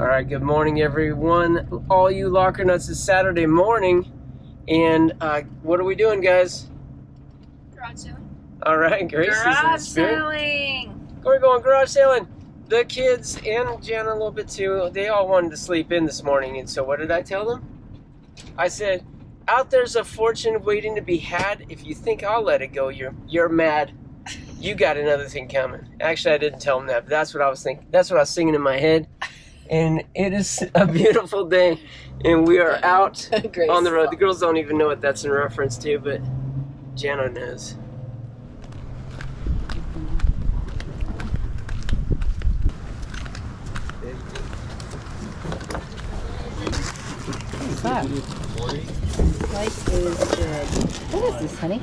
All right, good morning, everyone. All you locker nuts, it's Saturday morning, and uh, what are we doing, guys? Garage sailing. All right, Grace is in the Garage sailing. We're going garage sailing. The kids and Jen a little bit too. They all wanted to sleep in this morning, and so what did I tell them? I said, "Out there's a fortune waiting to be had. If you think I'll let it go, you're you're mad. You got another thing coming." Actually, I didn't tell them that, but that's what I was thinking. That's what I was singing in my head. And it is a beautiful day, and we are out Grace. on the road. The girls don't even know what that's in reference to, but Jana knows. What's up? Life is good. What is this, honey?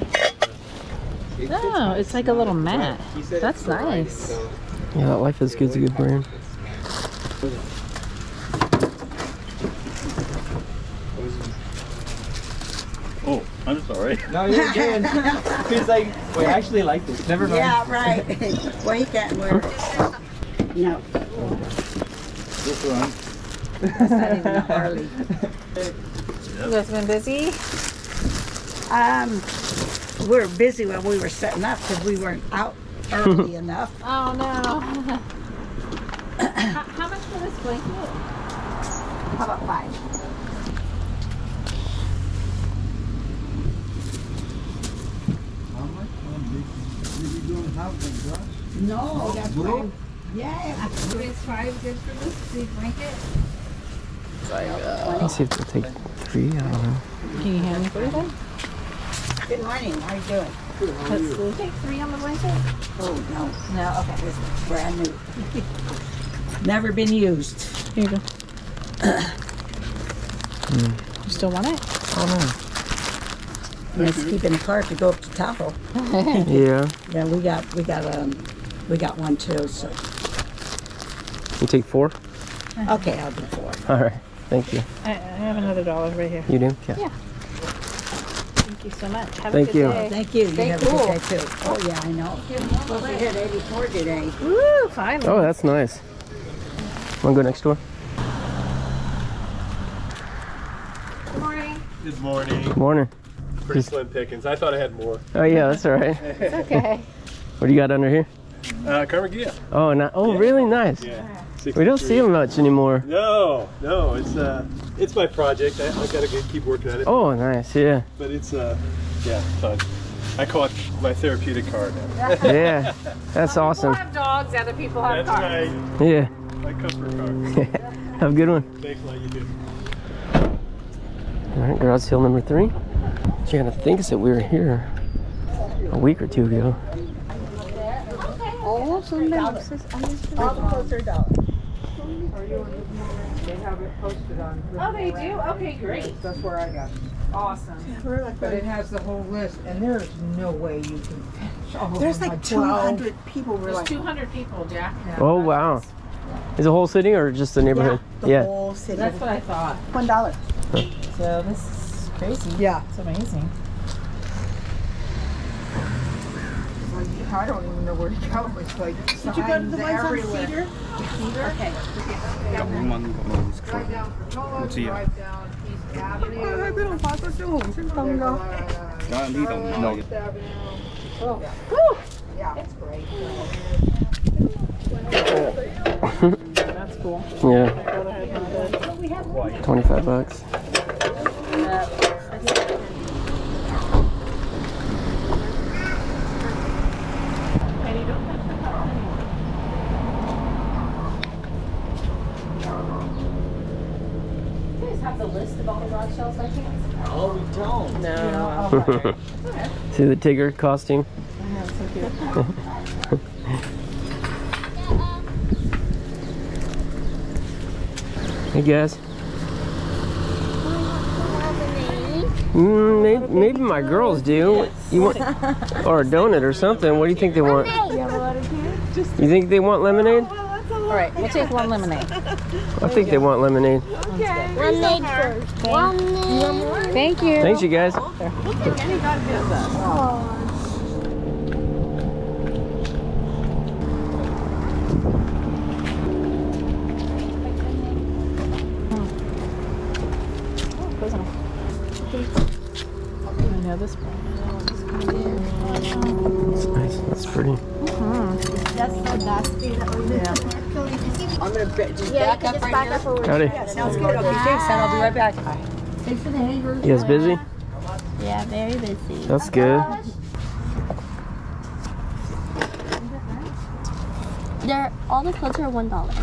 Oh, it's like a little mat. That's nice. Yeah, that Life is Good's a good brand. Oh, I'm sorry. No, you're good. He's like, we actually like this. Never mind. Yeah, right. Wait that word. No, This one. that's not even a Harley. You guys been busy? Um, we were busy when we were setting up because we weren't out early enough. Oh no. how, how much for this blanket? How about five? No, that's right. Yeah. Is five good for this big blanket? Let's see if they'll take three. I don't know. Can you hand me three then? Good morning. How are you doing? Let's we'll take three on the blanket. Oh, no. No, okay. This is brand new. Never been used. Here you go. You still want it? Let's keep in the car to go up to Tahoe. Yeah. Yeah, we got, we got, um, we got one too, so. You take four? Okay, I'll do four. All right. Thank you. I, I have another dollar right here. You do? Yeah. Yeah. Thank you so much. Have Thank a good you. day. Thank you. You Stay have cool. a good day too. Oh, yeah, I know. Well, we hit 84 today. Woo, finally. Oh, that's nice. Want to go next door? Good morning. Good morning. Good morning. Pretty slim pickings. I thought I had more. Oh, yeah, that's all right. It's okay. What do you got under here? Uh, Karmann Ghia. Oh, no, oh, really nice. Yeah. We don't see them much anymore. No, no, it's uh, it's my project. I, I gotta get, keep working at it. Oh, nice. Yeah. But it's uh, yeah, fun. I call it my therapeutic car now. Yeah. That's awesome. People have dogs, other people have That's cars. right. Yeah. My comfort car. Have a good one. Thanks, like you do. All right, garage sale number three. Jana thinks that we were here a week or two ago. All the closer dollar. Oh, they do? Okay, great. That's where I got it. Awesome. But it has the whole list, and there's no way you can finish all of There's them. like 12. 200 people. We're There's like, 200 people, Jack. Oh, wow. Is the whole city or just the neighborhood? the Yeah. whole city. That's what I thought. One dollar. So this is crazy. Yeah. It's amazing. Like, I don't even know where to go. It's like Did you go to the ones on everywhere. Cedar? Okay. Oh, I've been on Paso Jones in Tonga. It's great. That's cool. Yeah. 25 bucks. You guys have the list of all the garage sales by chance? Oh, we don't. No. See the Tigger costume? Hey guys. Mm, maybe, maybe my girls do. You want or a donut or something? What do you think they want? You think they want lemonade? All right, we'll take one lemonade. I think they want lemonade. Lemonade first. Lemonade. Thank you. Thanks, you guys. this one. It's nice. It's pretty. That's so dusty. I'm gonna be- just Yeah, back you can up just right here. up over Howdy. Sounds good. Okay, thanks, son. I'll be right back. Thanks for the hangers. You guys busy? Yeah, very busy. That's good. They're all the clothes are one dollar.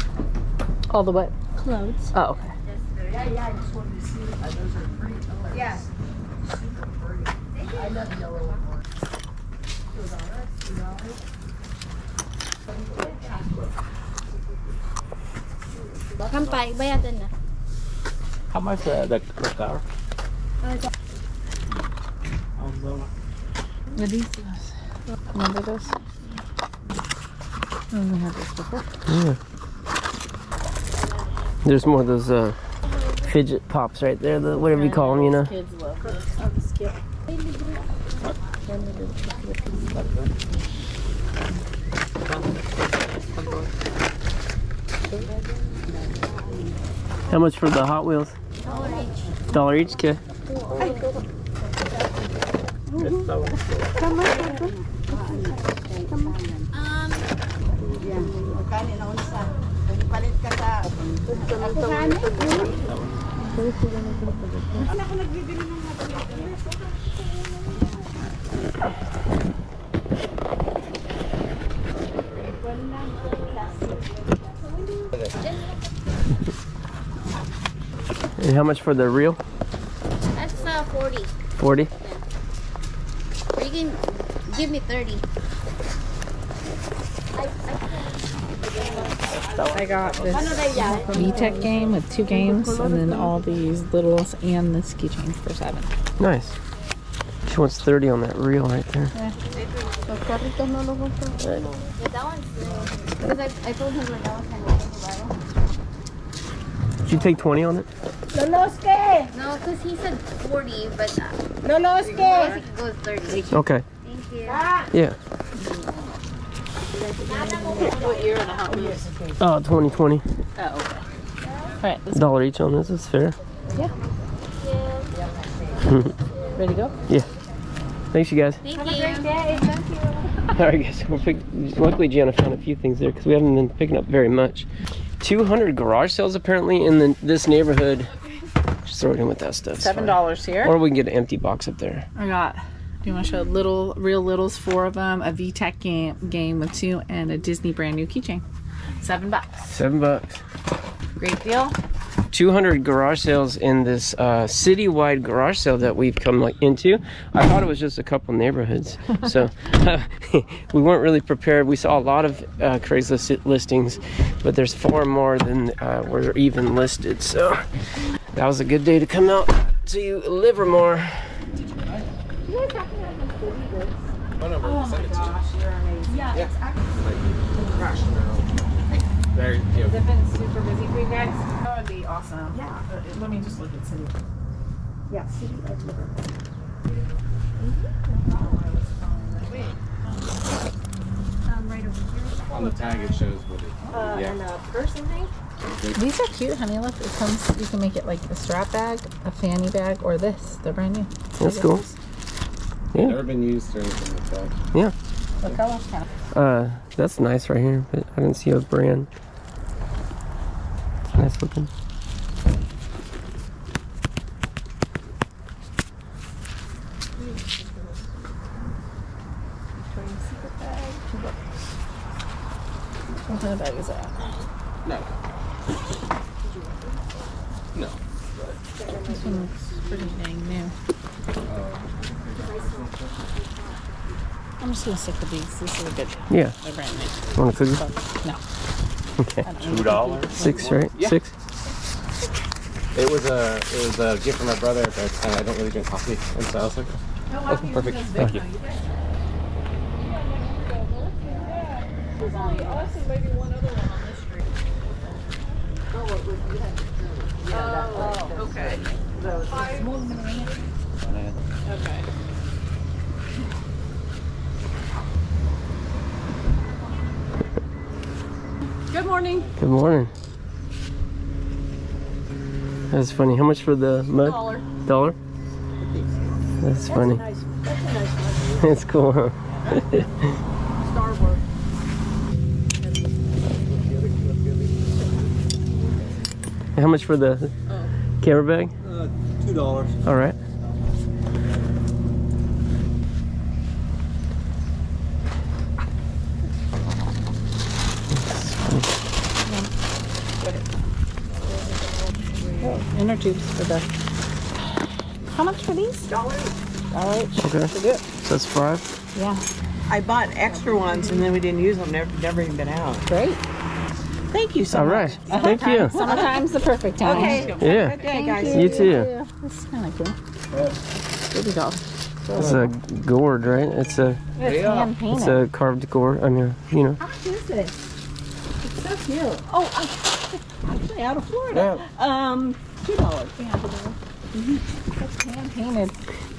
All the what? Clothes. Oh, okay. Yeah, yeah, I just wanted to see. uh, Those are pretty colors. Yeah. Super pretty. I love yellow and orange. Two dollars, two dollars. Kampay, bayadan na. How much uh, the, the car? What these? Remember those? Oh, we had this before. Yeah. There's more of those uh, fidget pops right there, the whatever you call them, you know. Kids love this. How much for the Hot Wheels? Dollar each, kid. Kanin na And how much for the real? That's uh, 40. 40? Or you can give me 30. I got this VTech game with two games, and then all these littles and the ski keychain for seven. Nice. She wants 30 on that reel right there. Yeah, that one's nice. Because I, I told him like that was kind of Did you take 20 on it? Loloske! No, because he said 40, but uh, Loloske! I think it goes 30. Okay. Thank you. Yeah. What year are the Hot Wheels? Oh, 2020. Oh, okay. All right, let's Dollar each on this is fair. Yeah. Ready to go. Yeah. Thanks, you guys. Thank you. All right, guys. We'll pick, luckily, Gianna found a few things there because we haven't been picking up very much. 200 garage sales apparently in the, this neighborhood. Just throw it in with that stuff. Seven dollars here. Or we can get an empty box up there. I got. Do you want to show little, real littles, four of them, a VTech game, game with two, and a Disney brand new keychain. Seven bucks. Seven bucks. Great deal. 200 garage sales in this uh, citywide garage sale that we've come like into. I thought it was just a couple neighborhoods, so we weren't really prepared. We saw a lot of uh, Craigslist listings, but there's far more than uh, were even listed. So that was a good day to come out to Livermore. Very, yeah. Has it been super busy for you guys? That would be awesome. Yeah. Uh, let me just look at city. Yeah, city of Livermore. On the tag it shows what it. yeah. These are cute, honey. Look, it comes. You can make it like a strap bag, a fanny bag, or this. They're brand new. That's cool. Yeah. Never been used or anything like that. Yeah. What color's kind Uh, that's nice right here, but I didn't see a brand. It's nice looking. What kind of bag is that? No. No. This one looks pretty dang new. I'm just gonna stick with these. These are good. Yeah. They're brand new. Want a cookie? No. Okay. I don't need Two dollars. Six, right? Yeah. Six. It was a it was a gift from my brother, but uh, I don't really drink coffee, and so I was like, oh, perfect, thank you. Okay. Okay. Good morning. Good morning. That's funny. How much for the mud? Dollar. Dollar? That's funny. Nice it's cool, huh? How much for the camera bag? Uh, two dollars. All right. Inner tubes for the. How much for these? Dollars. All right. Okay. Should do it. So that's five. Yeah. I bought extra ones and then we didn't use them. Never, never even been out. Great. Thank you so All much. Thank you. Summertime's the perfect time. Okay. Yeah. Good day, guys. You too. That's kind of cool. There we go. It's a gourd, right? It's a It's hand it's a carved gourd. I mean, you know. How much is this? It's so cute. Oh, I, actually out of Florida. Um, two dollars. Yeah, two dollars. It's hand painted.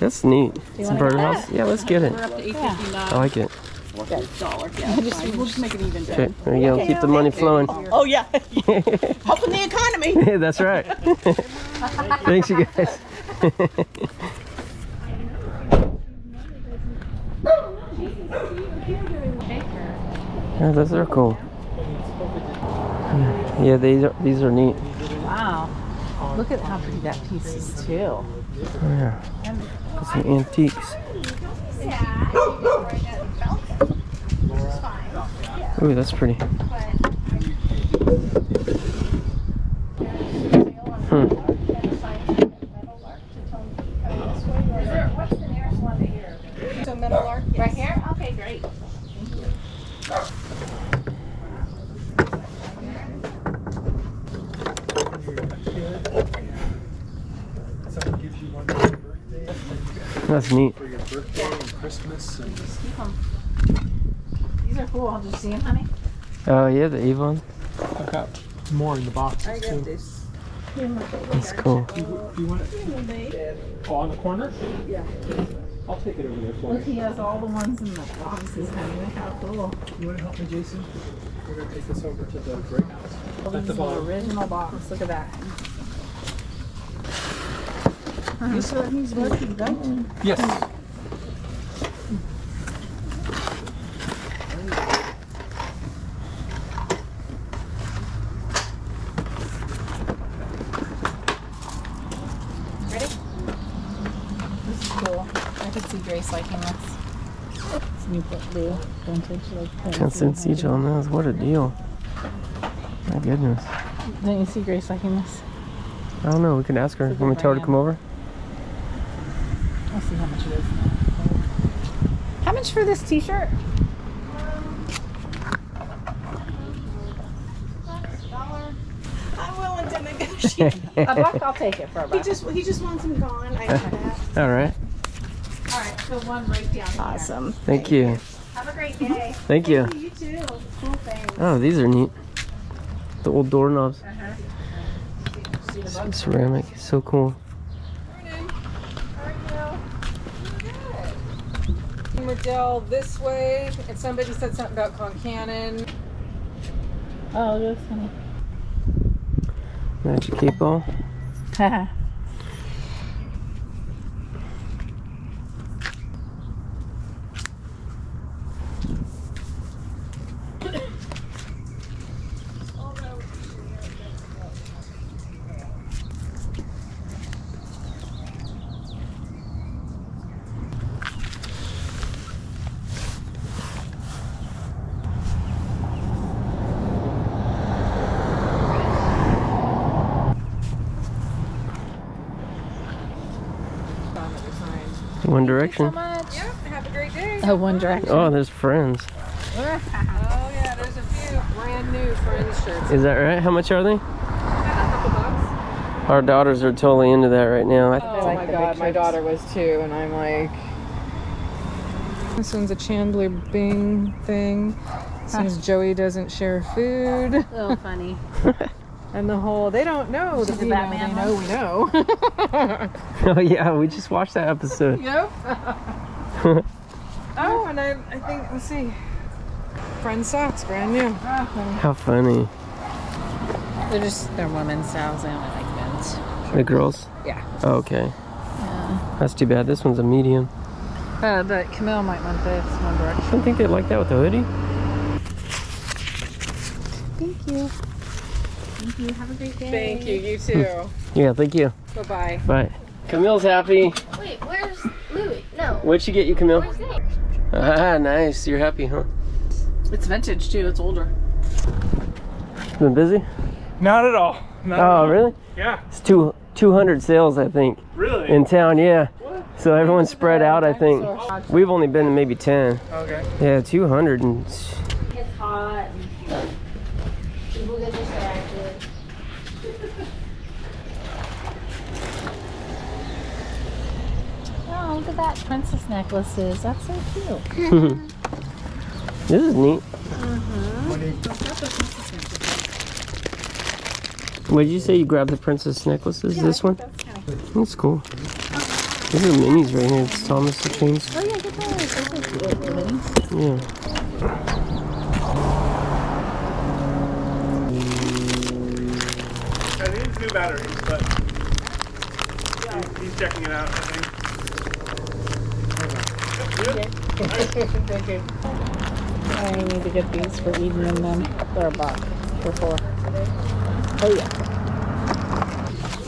That's neat. It's a wanna get birdhouse. Yeah, let's get it. We're up to eight Yeah. I like it. Dollar. Yeah, it's fine. We'll just make it even. Okay, there you go. Keep the money flowing. Oh yeah, helping the economy. Yeah, that's right. Thanks, you guys. yeah, those are cool. Yeah, these are these are neat. Wow. Look at how pretty that piece is too. Oh, yeah, some antiques. Ooh, that's pretty. Hmm. Right here? Okay, great. Someone gives you one for your birthday, That's neat. for your birthday and Christmas and These are cool. Did you see them, honey? Oh yeah, the Avon. I've got more in the box. I got this. That's cool. You want it? Oh, on the corner? Yeah. I'll take it over there for Look, you. he has all the ones in the boxes, honey. Look how cool. You want to help me, Jason? We're gonna take this over to the break house. All At these the the bottom. original box. Look at that. He's, uh, he's lucky, right? Yes. This is cool. I could see Grace liking this. It's Newport blue, vintage, like Ten cents each on those. What a deal. My goodness. Don't you see Grace liking this? I don't know. We can ask her. It's a Can we tell her to come over? I'll see how much it is. How much for this t-shirt? I'm willing to negotiate. A buck, I'll take it for a he buck. just he just wants him gone. I know that. All right. All right, so one right down here. Awesome. Thank you. Have a great day. Mm-hmm. Thank you. You too. Cool thing. Oh, these are neat. The old doorknobs. Uh-huh. Some ceramic. So cool. Merdell this way, and somebody said something about Concannon. Oh, that's funny. Magic eight ball. One Direction. Yep, have a great day. oh, One Direction. Oh, there's Friends. Oh yeah, there's a few brand new Friends shirts. Is that right? How much are they? A couple bucks. Our daughters are totally into that right now. Oh like my god, my daughter was too, and I'm like. This one's a Chandler Bing thing. Seems Joey doesn't share food. So funny. And the whole, they don't know the She's a know, Batman they know we know. oh yeah, we just watched that episode. Yep. oh, and I, I think, let's see. Friend socks, brand new. How funny. They're just, they're women's styles. They only like men's. The girls? Yeah. Oh, okay. That's too bad. This one's a medium. Uh, but Camille might want this one I direction. don't think they like that with the hoodie. Thank you. Thank you. Have a great day. Thank you. You too. Yeah, thank you. bye bye. Bye. Camille's happy. Wait, where's Louis? No. What'd she get you, Camille? Where's Nick? Ah, nice. You're happy, huh? It's vintage too. It's older. Been busy? Not at all. Not at Oh, all. really? Yeah. It's two 200 sales, I think, Really? in town. Yeah. So everyone's spread out. I think we've only been to maybe 10. okay. Yeah, 200 and It's hot. and People get distracted. Oh, look at that princess necklaces. That's so cute. this is neat. Uh-huh. What did you say? You grabbed the princess necklaces? this one? That's cool. These are minis right here. It's Thomas the Chains. Oh yeah, get those. Those are. The minis. Yeah. I think it's new batteries, but he's, he's checking it out, I think. I need to get these for Eden and them. They're a box for four. Oh yeah.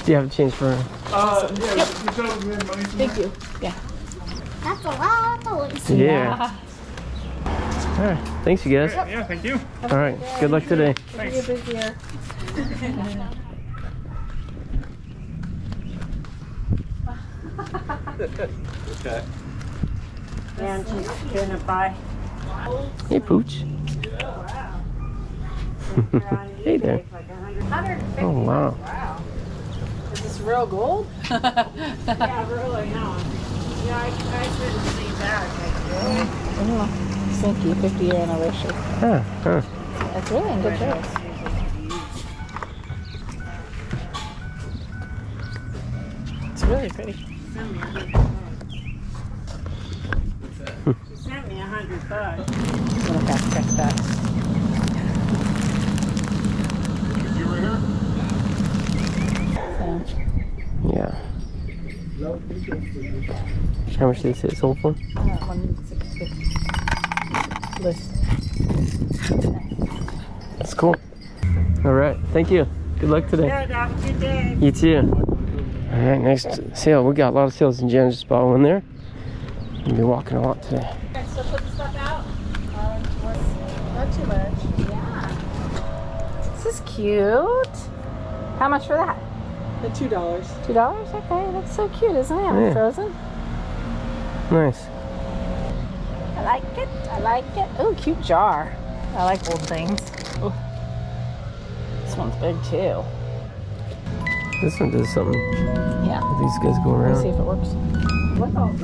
Do you have a change for her? Uh, yeah, you showed us we had money somewhere? Thank you. Yeah. That's a lot of dollars. Yeah. All right. Thanks, you guys. Yeah, thank you. All right. Good luck today. Thanks. busier. And she's gonna buy. Hey, Pooch. hey there. Oh, wow. Is this real gold? Yeah, really, no. Yeah, I, I shouldn't seen that. Oh, Slinky, 50 year anniversary. Huh, huh. It's really in good shape. It's really pretty. She sent me a hundred bucks. I'm gonna fact check that. So, Yeah. How much did they say it sold for? uh, 160. List. That's cool. All right. Thank you. Good luck today. Good, good. You too. All right, next sale. We got a lot of sales in Jan just bought one there. We'll be walking a lot today. Cute. How much for that? The two dollars. Two dollars? Okay, that's so cute, isn't it? Yeah. Frozen. Nice. I like it. I like it. Oh, cute jar. I like old things. Ooh. This one's big too. This one does something. Yeah. These guys go around. Let's see if it works. What's all these?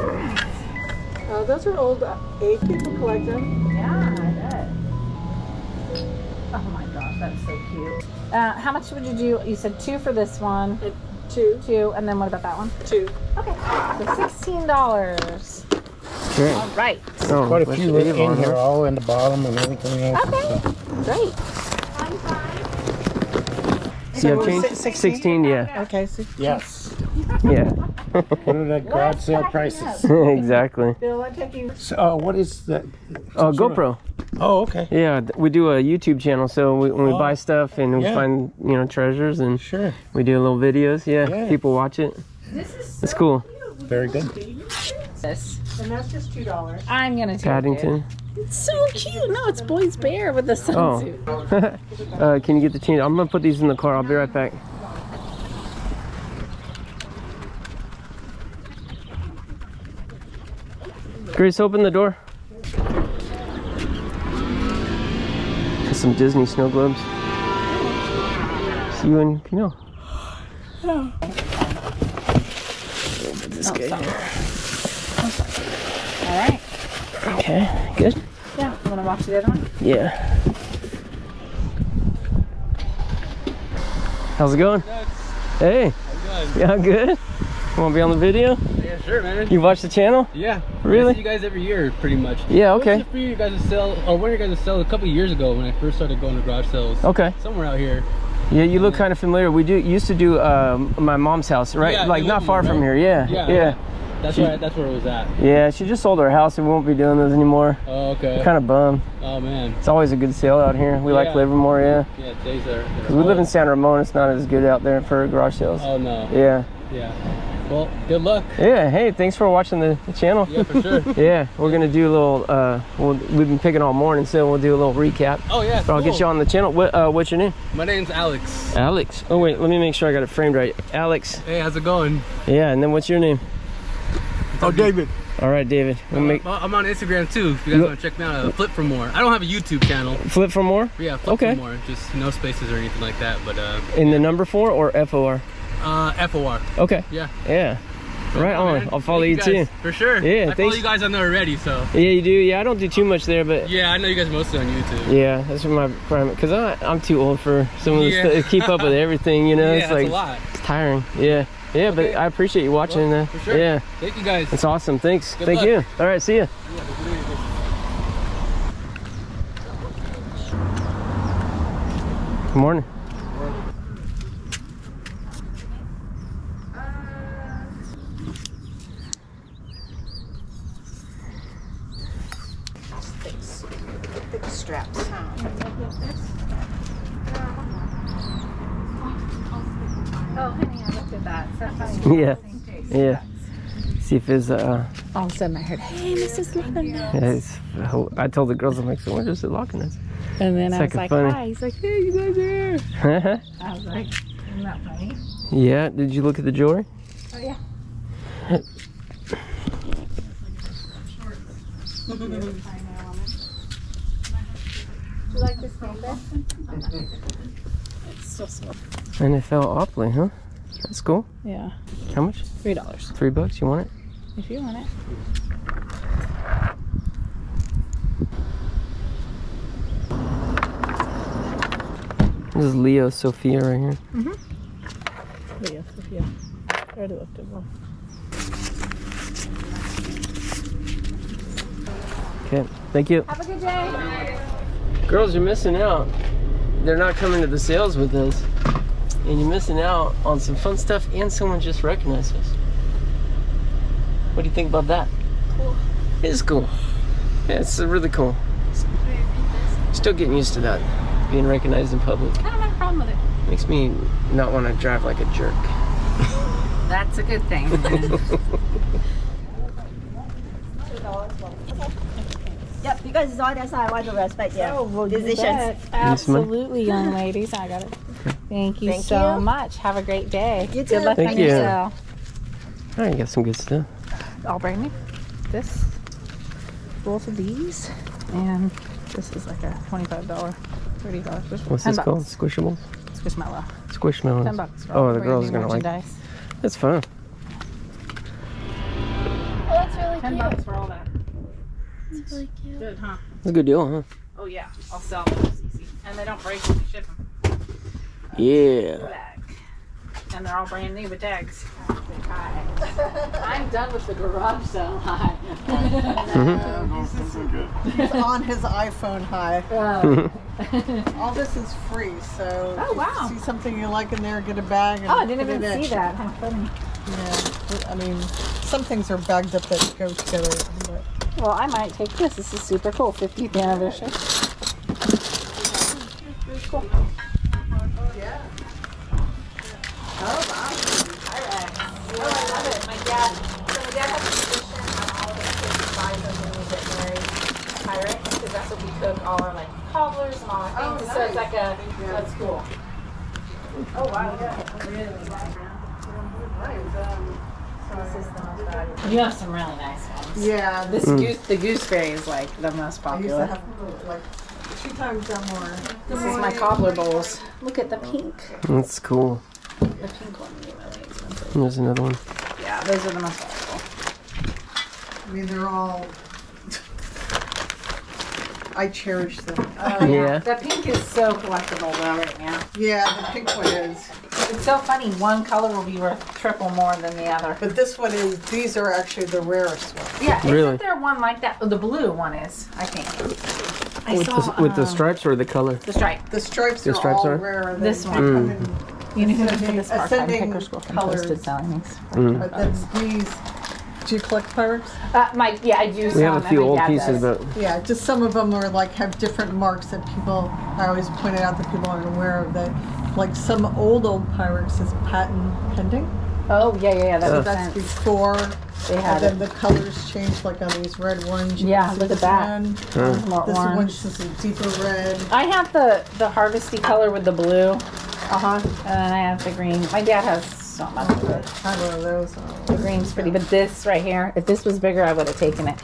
Uh, those are old uh, age people collect them. Yeah, I bet. Oh my gosh, that's so cute. Uh, how much would you do? You said two for this one, Two, two, and then what about that one? two. Okay, so sixteen dollars. Okay. All right. Oh, Quite a few in of here, huh? all in the bottom and everything else. and Okay. stuff. Great. So you have So change? 16? 16, yeah. Okay, so Yes. Yeah. What are the garage sale prices? exactly. Bill, I take you. So, uh, what is that? Oh, Some sort of- GoPro. Oh, okay. Yeah, we do a YouTube channel. So we, when we Oh. buy stuff and we Yeah. find, you know, treasures and Sure. we do little videos. Yeah, Yeah. people watch it. It's cool. Very good. This. And that's just two dollars. I'm gonna take it. Paddington. It's so cute. No, it's Boyds Bear with the Oh. uh, can you get the change? I'm gonna put these in the car. I'll be right back. Grace, open the door. Some Disney snow globes. See you and Camille. This guy here. All right. Okay, good. Yeah. You wanna watch the other one? Yeah. How's it going? Hey. How good? Yeah, good. Want to be on the video? Yeah, sure, man. You watch the channel? Yeah. Really? I see you guys every year, pretty much. Yeah, okay. for you guys to sell, or when you guys to sell a couple years ago when I first started going to garage sales? Okay. Somewhere out here. Yeah, you look kind of familiar. We do used to do um, my mom's house, right? Yeah, like not far from here. Yeah, Yeah, yeah. yeah. That's She- where that's where it was at. Yeah, she just sold her house and we won't be doing those anymore. Oh, okay. Kind of bummed. Oh man. It's always a good sale out here. We like. Livermore, yeah. Yeah, today's there. 'Cause we live in San Ramon. It's not as good out there for garage sales. Oh no. Yeah. Yeah. Well, good luck. Yeah. Hey, thanks for watching the, the channel. Yeah, for sure. yeah, we're gonna do a little. Uh, we'll, we've been picking all morning, so we'll do a little recap. Oh yeah. But I'll get you on the channel. What, uh, what's your name? My name's Alex. Alex. Oh wait, let me make sure I got it framed right. Alex. Hey, how's it going? Yeah, and then what's your name? Oh, David. All right, David. We'll make I'm on Instagram too. If you guys You- want to check me out, uh, Flip for More. I don't have a YouTube channel. flip for more. Yeah, Flip Okay. for More. Just no spaces or anything like that. But uh, In the number four or F O R? Uh, FOR. Okay. Yeah. Yeah. Right on. I'll follow Thank you, guys, too. For sure. Yeah, I follow you guys on there already, so. Yeah, you do. Yeah, I don't do too much there, but Yeah, I know you guys mostly on YouTube. yeah, that's my prime. Cause I I'm too old for someone Yeah. to keep up with everything. You know, Yeah, it's it's like a lot. it's tiring. Yeah. Yeah, but I appreciate you watching. Well, uh, for sure. Yeah, Thank you guys. it's awesome. Thanks. Good Thank luck. you. All right, see ya. Good morning. Thick straps. Oh, honey, I looked at that. So funny. Yeah. Yeah. See if it's uh. All of a sudden I heard, hey, Mrs. Levin. Yeah, I told the girls I'm like, so when is it locking us? And then It's I was like a like, funny- hi. He's like, hey, you guys are here. I was like, isn't that funny? yeah. Did you look at the jewelry? Oh, yeah. Do You like this paper? It's so small. And it fell awfully, huh? That's cool. Yeah. How much? Three dollars. Three bucks. You want it? If you want it. This is Leo Sophia right here. Mm-hmm. Leah, Sophia. I already looked at one. Okay. Thank you. Have a good day. Girls, you're missing out. They're not coming to the sales with us. And you're missing out on some fun stuff and someone just recognized us. What do you think about that? Cool. It is cool. Yeah, it's really cool. Still getting used to that. Being recognized in public. I don't have a problem with it. Makes me not want to drive like a jerk. That's a good thing. Yep, because it's on that side, I want to respect your Oh, well, decisions. Absolutely, young ladies. I got it. Thank you Thank so you. much. Have a great day. You too. Good too. luck Thank on you. your sale. All right, you got some good stuff. All brand new. This, both of these, and this is like a twenty-five dollar, thirty dollars. What's this called? Squishables? Squishmallow. Squishmallows. Ten bucks. for Oh, all the girls are gonna like. merchandise. That's fun. Oh, that's really Ten cute. bucks for all that. That's really cute. Good, huh? That's a good deal, huh? Oh yeah, I'll sell them. It's easy, and they don't break when you ship them. Yeah. Back. And they're all brand new with tags. I'm done with the garage sale high. Mm-hmm. He's on his iPhone high. Oh. All this is free, so Oh, if wow. you see something you like in there, get a bag. And Oh, I didn't even it in. see that. How funny. Yeah, I mean, some things are bagged up that go together. But Well, I might take this. This is super cool. 50th anniversary. Cool. Oh, I love it. My dad. So my dad has a tradition on all of his kids to buy something when we get married. Pyrex, because that's what we cook all our like cobblers and all our things. So it's like a. That's cool. Oh wow, yeah. Really This is the most. You have some really nice ones. yeah, This Mm. goose, the gooseberry is like the most popular. I used to popular. have like two times or more. This is my cobbler bowls. Look at the pink. That's cool. The pink one would be really expensive. And there's another one. Yeah, those are the most valuable. I mean, they're all. I cherish them. Oh, Yeah. The pink is so collectible though right now. Yeah, the pink one is. It's so funny. One color will be worth triple more than the other. But this one is, these are actually the rarest ones. Yeah, Really? isn't there one like that? Oh, the blue one is, I think. I With saw the, with the um, stripes or the color? the stripe. The stripes The are stripes all are? rare. They- This one. Mm. In- You know who for Ascending- this part-time ascending picker school from colors. posted selling these. But then these, Do you collect Pyrex? Uh, my yeah, I do. We some, have a and few my old dad pieces, does. but Yeah, just some of them are like have different marks that people. I always point it out that people aren't aware of that. Like some old old Pyrex is patent pending. Oh yeah, yeah, yeah. That So makes that's sense. before. They had and then the colors change, like on these red ones. you Yeah, can see look at this that. One. Huh. More This orange. one's just a deeper red. I have the the harvesty color with the blue, Uh huh. and then I have the green. My dad has so much of it. I have one of those. The green's pretty, but this right here, if this was bigger, I would have taken it.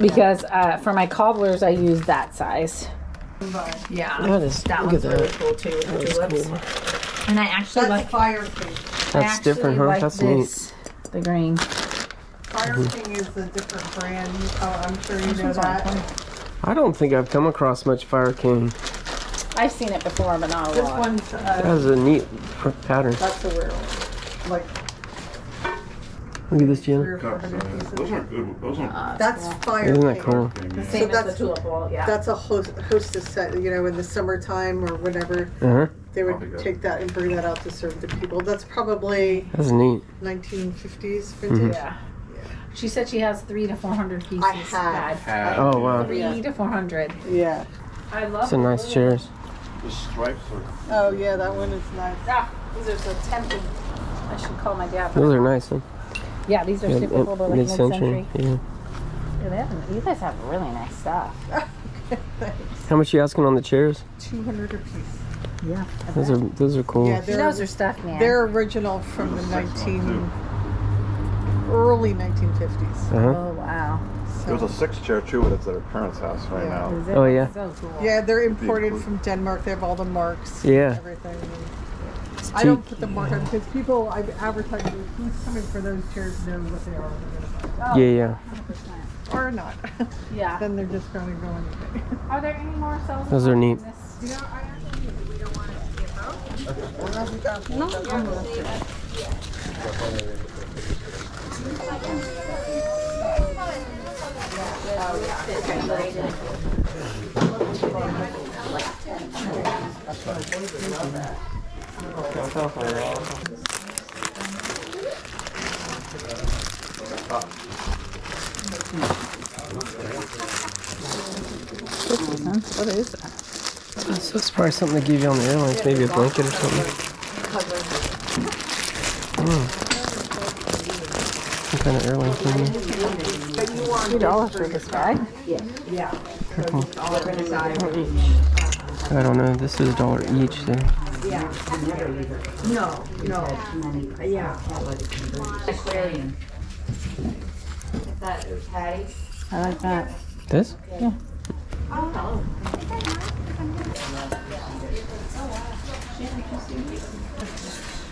Because uh, for my cobblers, I use that size. Yeah, That is- that look one's at really that. cool too with the That's tulips. cool. And I actually That's like Fire King. I That's actually different, huh? like That's this, The green. Fire. King is a different brand. Oh, I'm sure you know that. I don't think I've come across much Fire King. I've seen it before, but not a This lot. one's That uh, is a neat pr- pattern. that's a rare one. Like Look at this, three Jenna. or four hundred pieces. Those aren't good. Those aren't. That's Fire Isn't that King. cool? The So same as the that's- tulip wall, yeah. That's a host, hostess set. You know, in the summertime or whenever Uh huh. they would good. take that and bring that out to serve the people. That's probably That's neat. 1950s Mm-hmm. vintage. yeah. She said she has three to four hundred pieces. I have. Dad. Oh wow, Three to four hundred. Yeah. I love. some nice blue. chairs. The stripes are. Oh yeah, that one is nice. Ah, these are so tempting. I should call my dad. Those are nice. Huh? Yeah, these are Yeah, super cool. Like mid-century. mid-century. Yeah. Yeah, they have- you guys have really nice stuff. How much are you asking on the chairs? 200 a piece. Yeah. Those are those are cool. Yeah, She they're knows stuff, man. they're original from the 19 early 1950s. Uh huh. Oh wow. So, There's a six chair too, but it's at her parents' house right Yeah. now. Oh, yeah. So cool. yeah, they're imported from Denmark. They have all the marks. Yeah. And everything. It's I don't put the mark on because people I've advertised who's coming for those chairs knows what they are when they're gonna Oh, Yeah, yeah. buy. or not. Yeah. then they're just going to go anyway. Are there any more cells? Those are neat. You know, I actually we don't want it to get broke. No, I'm gonna do it. What is that? So it's probably something they give you on the airlines, maybe a blanket or something. Mm. Some kind of airline thing. Two dollars for this bag. Yeah. Yeah. Careful. I don't know. This is a dollar each. So. No, no. Yeah. Aquarium. Is that patty. I like that. This? Yeah.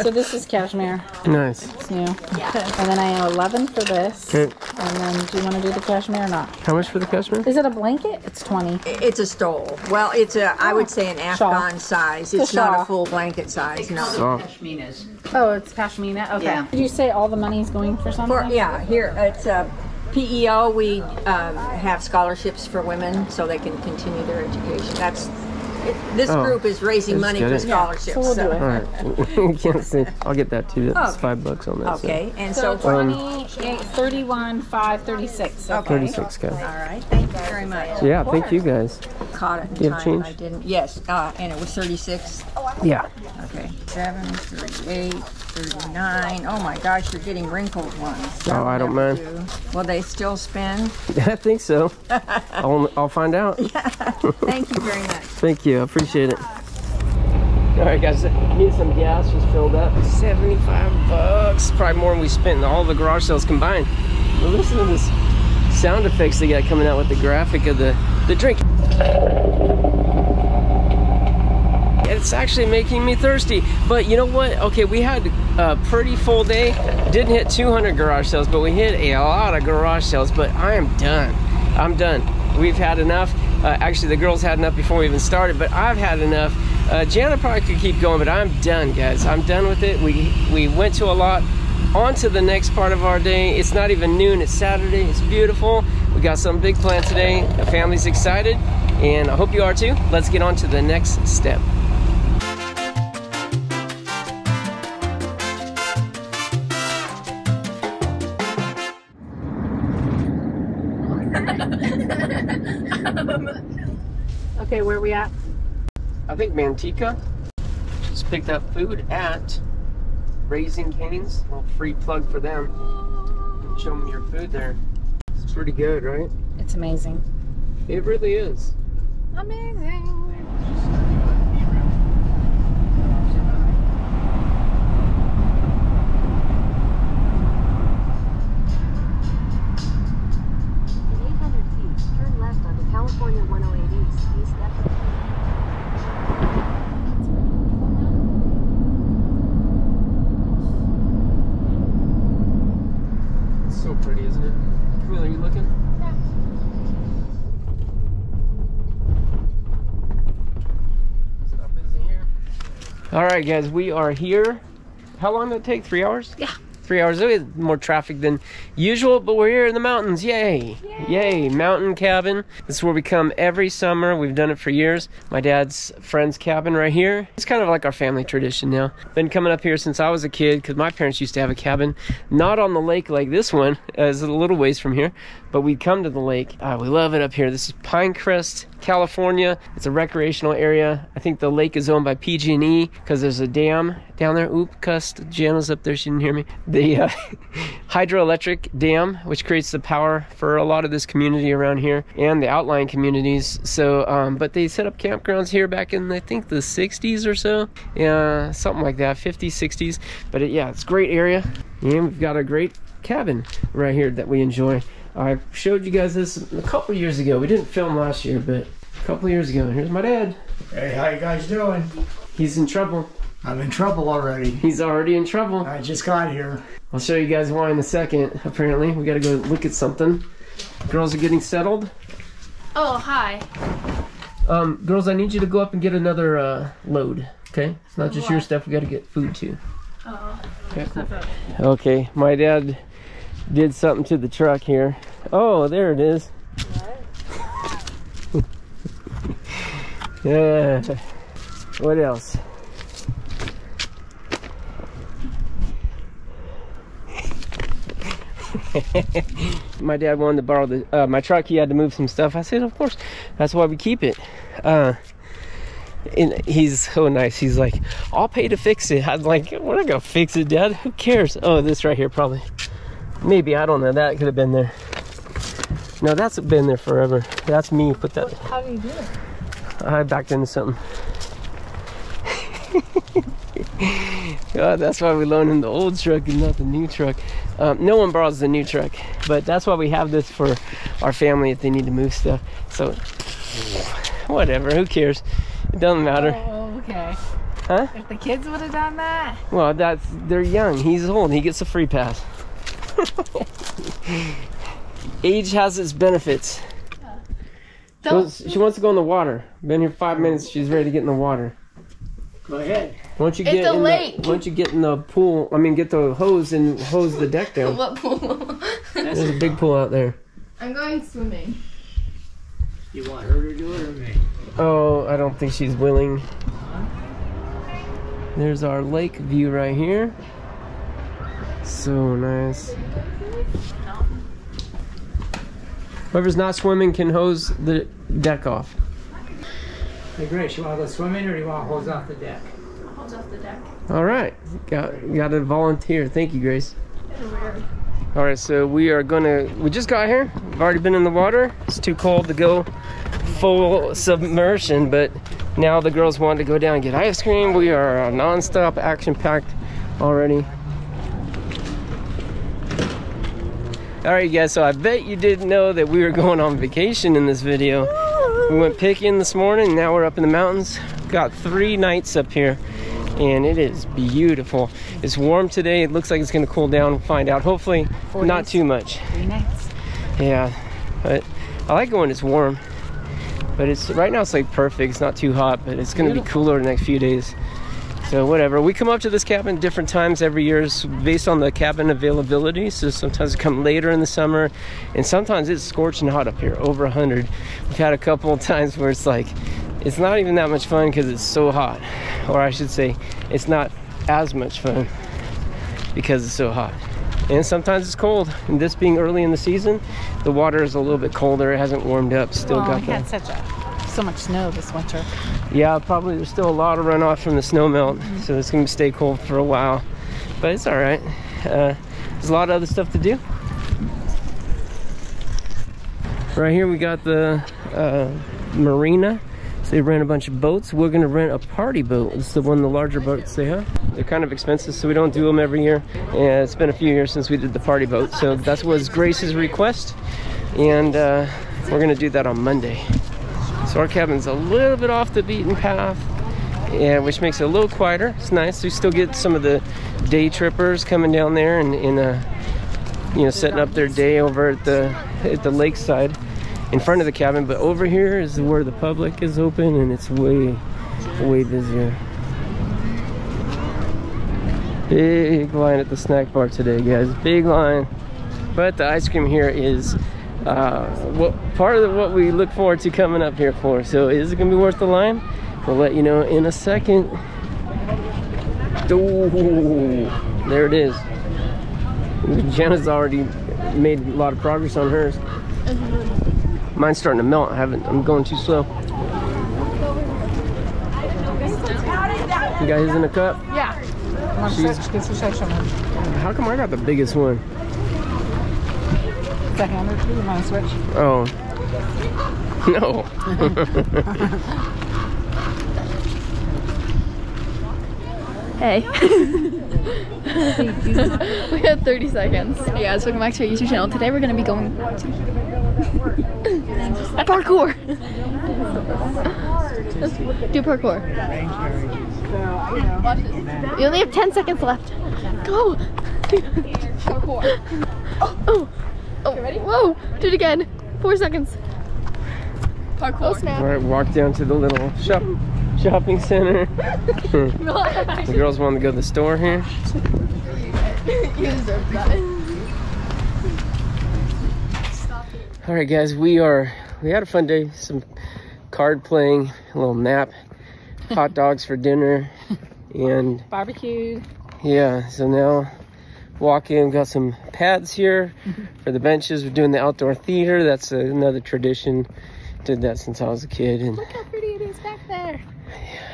So this is cashmere. Nice. It's new. And then I have 11 for this. Okay. And then do you want to do the cashmere or not? How much for the cashmere? Is it a blanket? It's 20. It's a stole. Well, it's a, I would say an Shawl. Afghan size. It's It's a not shawl. a full blanket size, no. Soft. Oh, it's pashmina? Okay. Yeah. Did you say all the money's going for something? For, yeah, here, it's a PEO, we um, have scholarships for women so they can continue their education. That's, it- this Oh, group is raising money for it. scholarships. So we'll do it. All right. Can't see. I'll get that too. That's Okay. five bucks on that. so. Okay, and So so, Um, 28, 31, 5, 36. Okay. Thirty-six k. all right, thank you very much. Yeah. Thank you guys. Caught it Do you have time, change? I didn't, yes, uh, and it was thirty-six, Yeah. okay. Seven, thirty-eight, thirty-nine, oh my gosh, you're getting wrinkled ones. Oh, I don't mind. Will they still spin? I think so. I'll, I'll find out. Thank you very much. Thank you. I appreciate it. All right, guys. Need some gas. Just filled up. Seventy-five bucks. Probably more than we spent in all the garage sales combined. But listen to this sound effects they got coming out with the graphic of the the drink. It's actually making me thirsty. But you know what? Okay, we had a pretty full day. Didn't hit 200 garage sales, but we hit a lot of garage sales. But I am done. I'm done. We've had enough. Uh, actually, the girls had enough before we even started, but I've had enough. Uh, Jana probably could keep going, but I'm done, guys. I'm done with it. We we went to a lot. On to the next part of our day. It's not even noon. It's Saturday. It's beautiful. We got some big planned today. The family's excited, and I hope you are too. Let's get on to the next step. I think just picked up food at Raising Cane's. A little free plug for them. Show them your food there. It's pretty good, right? It's amazing. It really is. Amazing. In 800 feet, turn left onto California 108 East, East F. It's so pretty, isn't it? Camille, are you looking? It's not busy here. All right, guys, we are here. How long did it take? Three hours? Yeah. Three hours. We had more traffic than usual, but we're here in the mountains. Yay. Yay. Mountain cabin. This is where we come every summer. We've done it for years. My dad's friend's cabin right here. It's kind of like our family tradition now. Been coming up here since I was a kid because my parents used to have a cabin, not on the lake like this one, as a little ways from here, but we'd come to the lake. Ah, we love it up here. This is Pinecrest, California. It's a recreational area. I think the lake is owned by PG&E because there's a dam down there. Oop, cussed. Jana's up there. She didn't hear me. The uh, hydroelectric dam, which creates the power for a lot of this community around here and the outlying communities. So, um, but they set up campgrounds here back in I think the 60s or so. Yeah, something like that, 50s, 60s. But it, yeah, it's a great area, and we've got a great cabin right here that we enjoy. I showed you guys this a couple years ago. We didn't film last year, but a couple years ago. Here's my dad. Hey, how you guys doing? He's in trouble. I'm in trouble already. He's already in trouble. I just got here. I'll show you guys why in a second. Apparently, we got to go look at something. Girls are getting settled. Oh, hi. Um, girls, I need you to go up and get another uh, load. Okay, it's not just your stuff. We got to get food too. Oh. Okay, cool. Okay, my dad did something to the truck here. Oh, there it is. yeah. What else? my dad wanted to borrow the uh, my truck. He had to move some stuff. I said, of course. That's why we keep it. Uh, and he's so nice. He's like, I'll pay to fix it. I'm like, we're not gonna fix it, Dad. Who cares? Oh, this right here probably. Maybe I don't know. That could have been there. No, that's been there forever. That's me. Put that. How do you do it? I backed into something. God, that's why we loan him the old truck and not the new truck. Um, no one borrows the new truck, but that's why we have this for our family if they need to move stuff. So, whatever. Who cares? It doesn't matter. Oh, okay. Huh? If the kids would have done that. Well, that's they're young. He's old. He gets a free pass. Age has its benefits. She wants, she wants to go in the water. Been here five minutes. She's ready to get in the water. Go ahead. Why don't you It's get a in lake. the Why don't you get in the pool? I mean, get the hose and hose the deck down. What pool? There's a big pool out there. I'm going swimming. You want her to do it or me? Oh, I don't think she's willing. There's our lake view right here. So nice. Whoever's not swimming can hose the deck off. Hey, Grace, you want to go swimming or do you want to hose off the deck? Hold off the deck. All right, got got a volunteer. Thank you, Grace. All right, so we are gonna. We just got here. We've already been in the water. It's too cold to go full submersion, but now the girls want to go down and get ice cream. We are non-stop, action-packed already. All right, guys. So I bet you didn't know that we were going on vacation in this video. We went picking this morning. Now we're up in the mountains. Got three nights up here, and it is beautiful. It's warm today. It looks like it's going to cool down. We'll find out. Hopefully, not too much. Three nights. Yeah, but I like it when it's warm. But it's right now it's like perfect. It's not too hot, but it's gonna be cooler the next few days. So whatever. We come up to this cabin different times every year based on the cabin availability. So sometimes we come later in the summer, and sometimes it's scorching hot up here, over 100. We've had a couple of times where it's like, it's not even that much fun because it's so hot. Or I should say, it's not as much fun because it's so hot. And sometimes it's cold. And this being early in the season, the water is a little bit colder. It hasn't warmed up. Still well, got that. Had such a so much snow this winter. Yeah, probably there's still a lot of runoff from the snow melt, Mm-hmm. so it's gonna stay cold for a while. But it's all right. Uh, there's a lot of other stuff to do. Right here we got the uh, marina. So they rent a bunch of boats. We're gonna rent a party boat. It's the one of the larger boats they have. They're kind of expensive, so we don't do them every year. And it's been a few years since we did the party boat. So that was Grace's request, and uh, we're gonna do that on Monday. So our cabin's a little bit off the beaten path, yeah, which makes it a little quieter. It's nice. We still get some of the day trippers coming down there and, and uh, you know, setting up their day over at the at the lakeside in front of the cabin. But over here is where the public is open, and it's way, way busier. Big line at the snack bar today, guys. Big line. But the ice cream here is uh, what part of what we look forward to coming up here for. So is it gonna be worth the line? We'll let you know in a second. Ooh, there it is. Jenna's already made a lot of progress on hers. Mine's starting to melt. I haven't. I'm going too slow. You got his in a cup? Yeah. She's- She's... Jest lżejszą. How come I got the biggest one? Za hammer too, you want to switch? Oh. No. Hey. we had 30 seconds. Hey guys, welcome back to our YouTube channel. Today we're going to be going to parkour. Do parkour. You only have 10 seconds left. Go. parkour. Oh. Oh. Oh, ready? Whoa. Do it again. Four seconds. Parkour. Oh snap. All right, walk down to the little shop shopping center. the girls want to go to the store here. you deserve that. All right, guys, we are we had a fun day. Some card playing, a little nap, hot dogs for dinner, and Barbecue. yeah. So now walk in. Got some pads here for the benches. We're doing the outdoor theater. That's another tradition. Did that since I was a kid, and Look how pretty it is back there.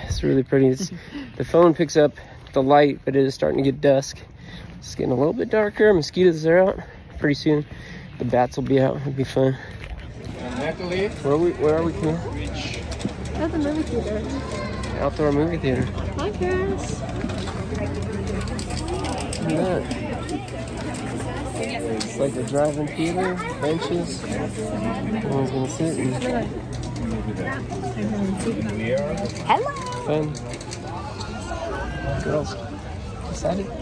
It's really pretty. It's, the phone picks up the light, but it is starting to get dusk. It's getting a little bit darker. Mosquitoes are out. Pretty soon, the bats will be out. It'll be fun. Natalie? Where are we? Where are we? Camille? At the movie theater. Outdoor movie theater. Hi, Chris. Look at that. It's like a drive-in theater, benches. Everyone's gonna sit and Hello. fun. Girls, excited? We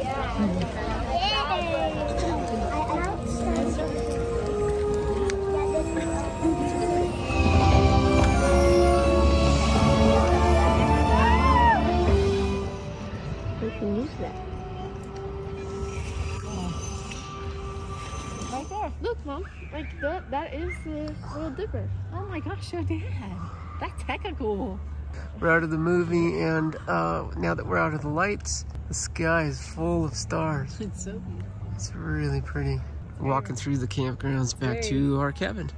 Mom. Like, that, that is the little dipper. Oh my gosh, your dad. That's hecka cool. We're out of the movie, and uh, now that we're out of the lights, the sky is full of stars. It's so beautiful. It's really pretty. Walking through the campgrounds back to our cabin.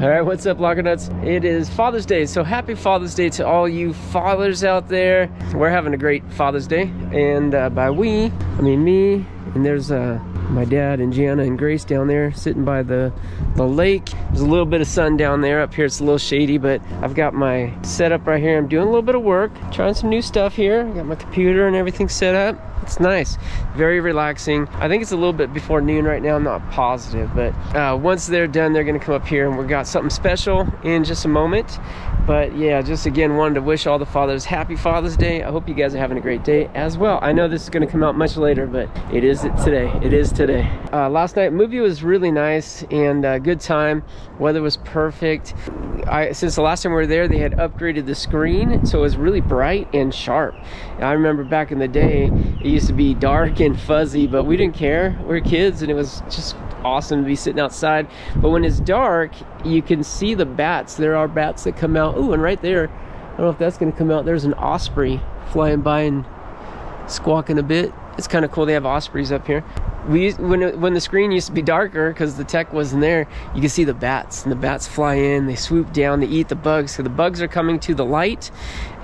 All right, what's up, Locker Nuts? It is Father's Day, so happy Father's Day to all you fathers out there. We're having a great Father's Day, and uh, by we, I mean me, and there's uh, my dad and Gianna and Grace down there sitting by the, the lake. There's a little bit of sun down there. Up here it's a little shady, but I've got my setup right here. I'm doing a little bit of work, trying some new stuff here. got my computer and everything set up. It's nice, very relaxing. I think it's a little bit before noon right now. I'm not positive, but uh, once they're done, they're gonna come up here and we've got something special in just a moment. But yeah, just again wanted to wish all the fathers happy Father's Day. I hope you guys are having a great day as well. I know this is going to come out much later, but it is it today. It is today. Uh, last night movie was really nice and uh, good time. Weather was perfect. I since the last time we were there, they had upgraded the screen, so it was really bright and sharp. I remember back in the day, it used to be dark and fuzzy, but we didn't care. We are kids, and it was just awesome to be sitting outside. But when it's dark, you can see the bats. There are bats that come out. Ooh, and right there, I don't know if that's going to come out. There's an osprey flying by and squawking a bit. It's kind of cool. They have ospreys up here. We when it, when the screen used to be darker because the tech wasn't there, you can see the bats and the bats fly in. They swoop down. They eat the bugs. So the bugs are coming to the light,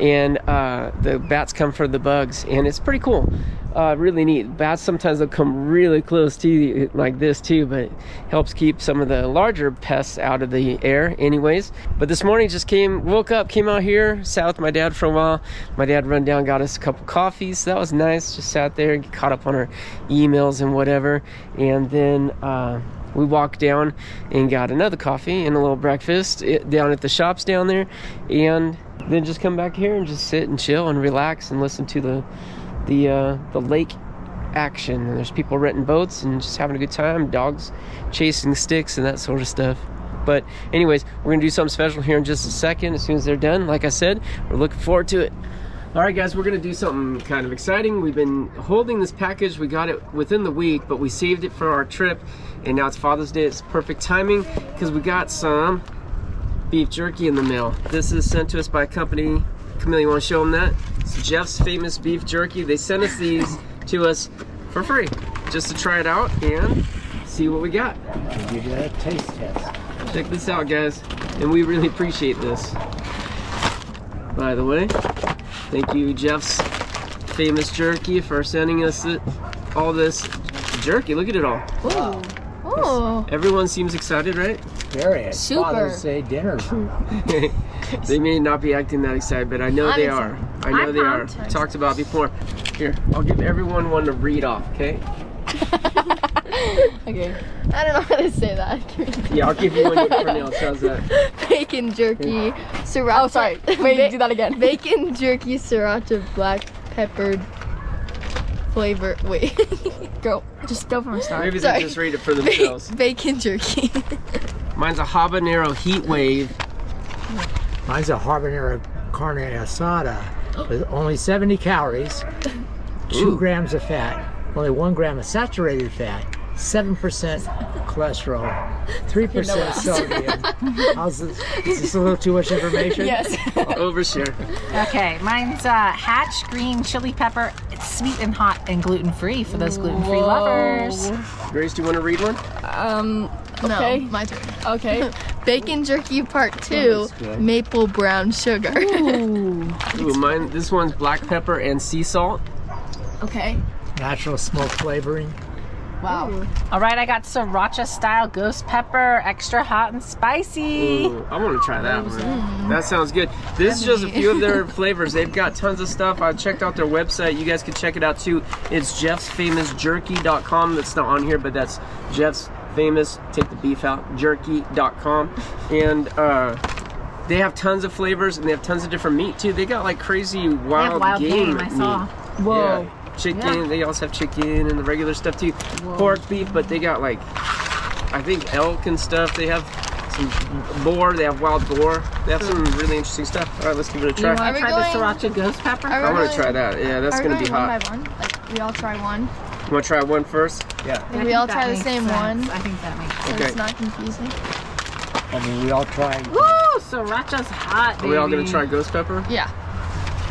and uh, the bats come for the bugs, and it's pretty cool. Uh, really neat. Bats sometimes they'll come really close to you like this too, but it helps keep some of the larger pests out of the air anyways. But this morning just came, woke up, came out here, sat with my dad for a while. My dad run down, got us a couple coffees. So that was nice. Just sat there, and caught up on our emails and whatever. And then uh, we walked down and got another coffee and a little breakfast eh, down at the shops down there. And then just come back here and just sit and chill and relax and listen to the the uh, the lake action. And there's people renting boats and just having a good time. Dogs chasing sticks and that sort of stuff. But anyways, we're gonna do something special here in just a second. As soon as they're done, like I said, we're looking forward to it. All right, guys, we're gonna do something kind of exciting. We've been holding this package. We got it within the week, but we saved it for our trip, and now it's Father's Day. It's perfect timing because we got some beef jerky in the mail. This is sent to us by a company. Camille, you want to show them that? It's Jeff's Famous Beef Jerky. They sent us these to us for free, just to try it out and see what we got. Give you a taste test. Check this out, guys. And we really appreciate this. By the way, thank you, Jeff's Famous Jerky, for sending us all this jerky. Look at it all. Ooh. Oh. Everyone seems excited, right? Very. Super. Father's Day dinner. they may not be acting that excited, but I know I'm they excited. are. I know I'm they are. Talked about before. Here, I'll give everyone one to read off, okay? Okay. I don't know how to say that. Yeah, I'll give you one for nails. How's that? Bacon jerky, sriracha. Oh, sorry. Wait, do that again. Bacon jerky, sriracha, black peppered flavor. Wait. Go. Just go from the start. Maybe Sorry. they just read it for themselves. Bacon jerky. Mine's a habanero heat wave. Mine's a habanero carne asada with only 70 calories, 2 Ooh. grams of fat, only 1 gram of saturated fat, 7% cholesterol, 3% sodium. How's this? Is this a little too much information? Yes. Overshare. Okay, mine's uh, Hatch green chili pepper. It's sweet and hot and gluten free for those gluten free lovers. Grace, do you want to read one? Um. No, Okay. my turn. Okay. Bacon jerky part two, maple brown sugar. Ooh. Ooh, mine. This one's black pepper and sea salt. Okay. Natural smoke flavoring. Wow. All right, I got sriracha style ghost pepper, extra hot and spicy. Ooh, I want to try that one. That sounds good. This is just a few of their flavors. They've got tons of stuff. I checked out their website. You guys can check it out too. It's jeffsfamousjerky.com. That's not on here, but that's Jeff's famous. Take the beef out. Jerky.com, and uh, they have tons of flavors and they have tons of different meat too. They got like crazy wild, wild game, game, I saw. meat. Whoa. Yeah. Chicken. Yeah. They also have chicken and the regular stuff too. Pork, beef, but they got like I think elk and stuff. They have some boar. They have wild boar. They have some really interesting stuff. All right, let's give it a You try. want Are to we try the going- sriracha ghost pepper? I want to try that. Yeah, that's Are we gonna be going one hot. by one? Like we all try one. You want to try one first? Yeah. I we all try the same sense. one. I think that makes sense. So Okay. it's not confusing. I mean, we all try. Woo! Sriracha's hot, Are we all gonna try ghost pepper? Yeah.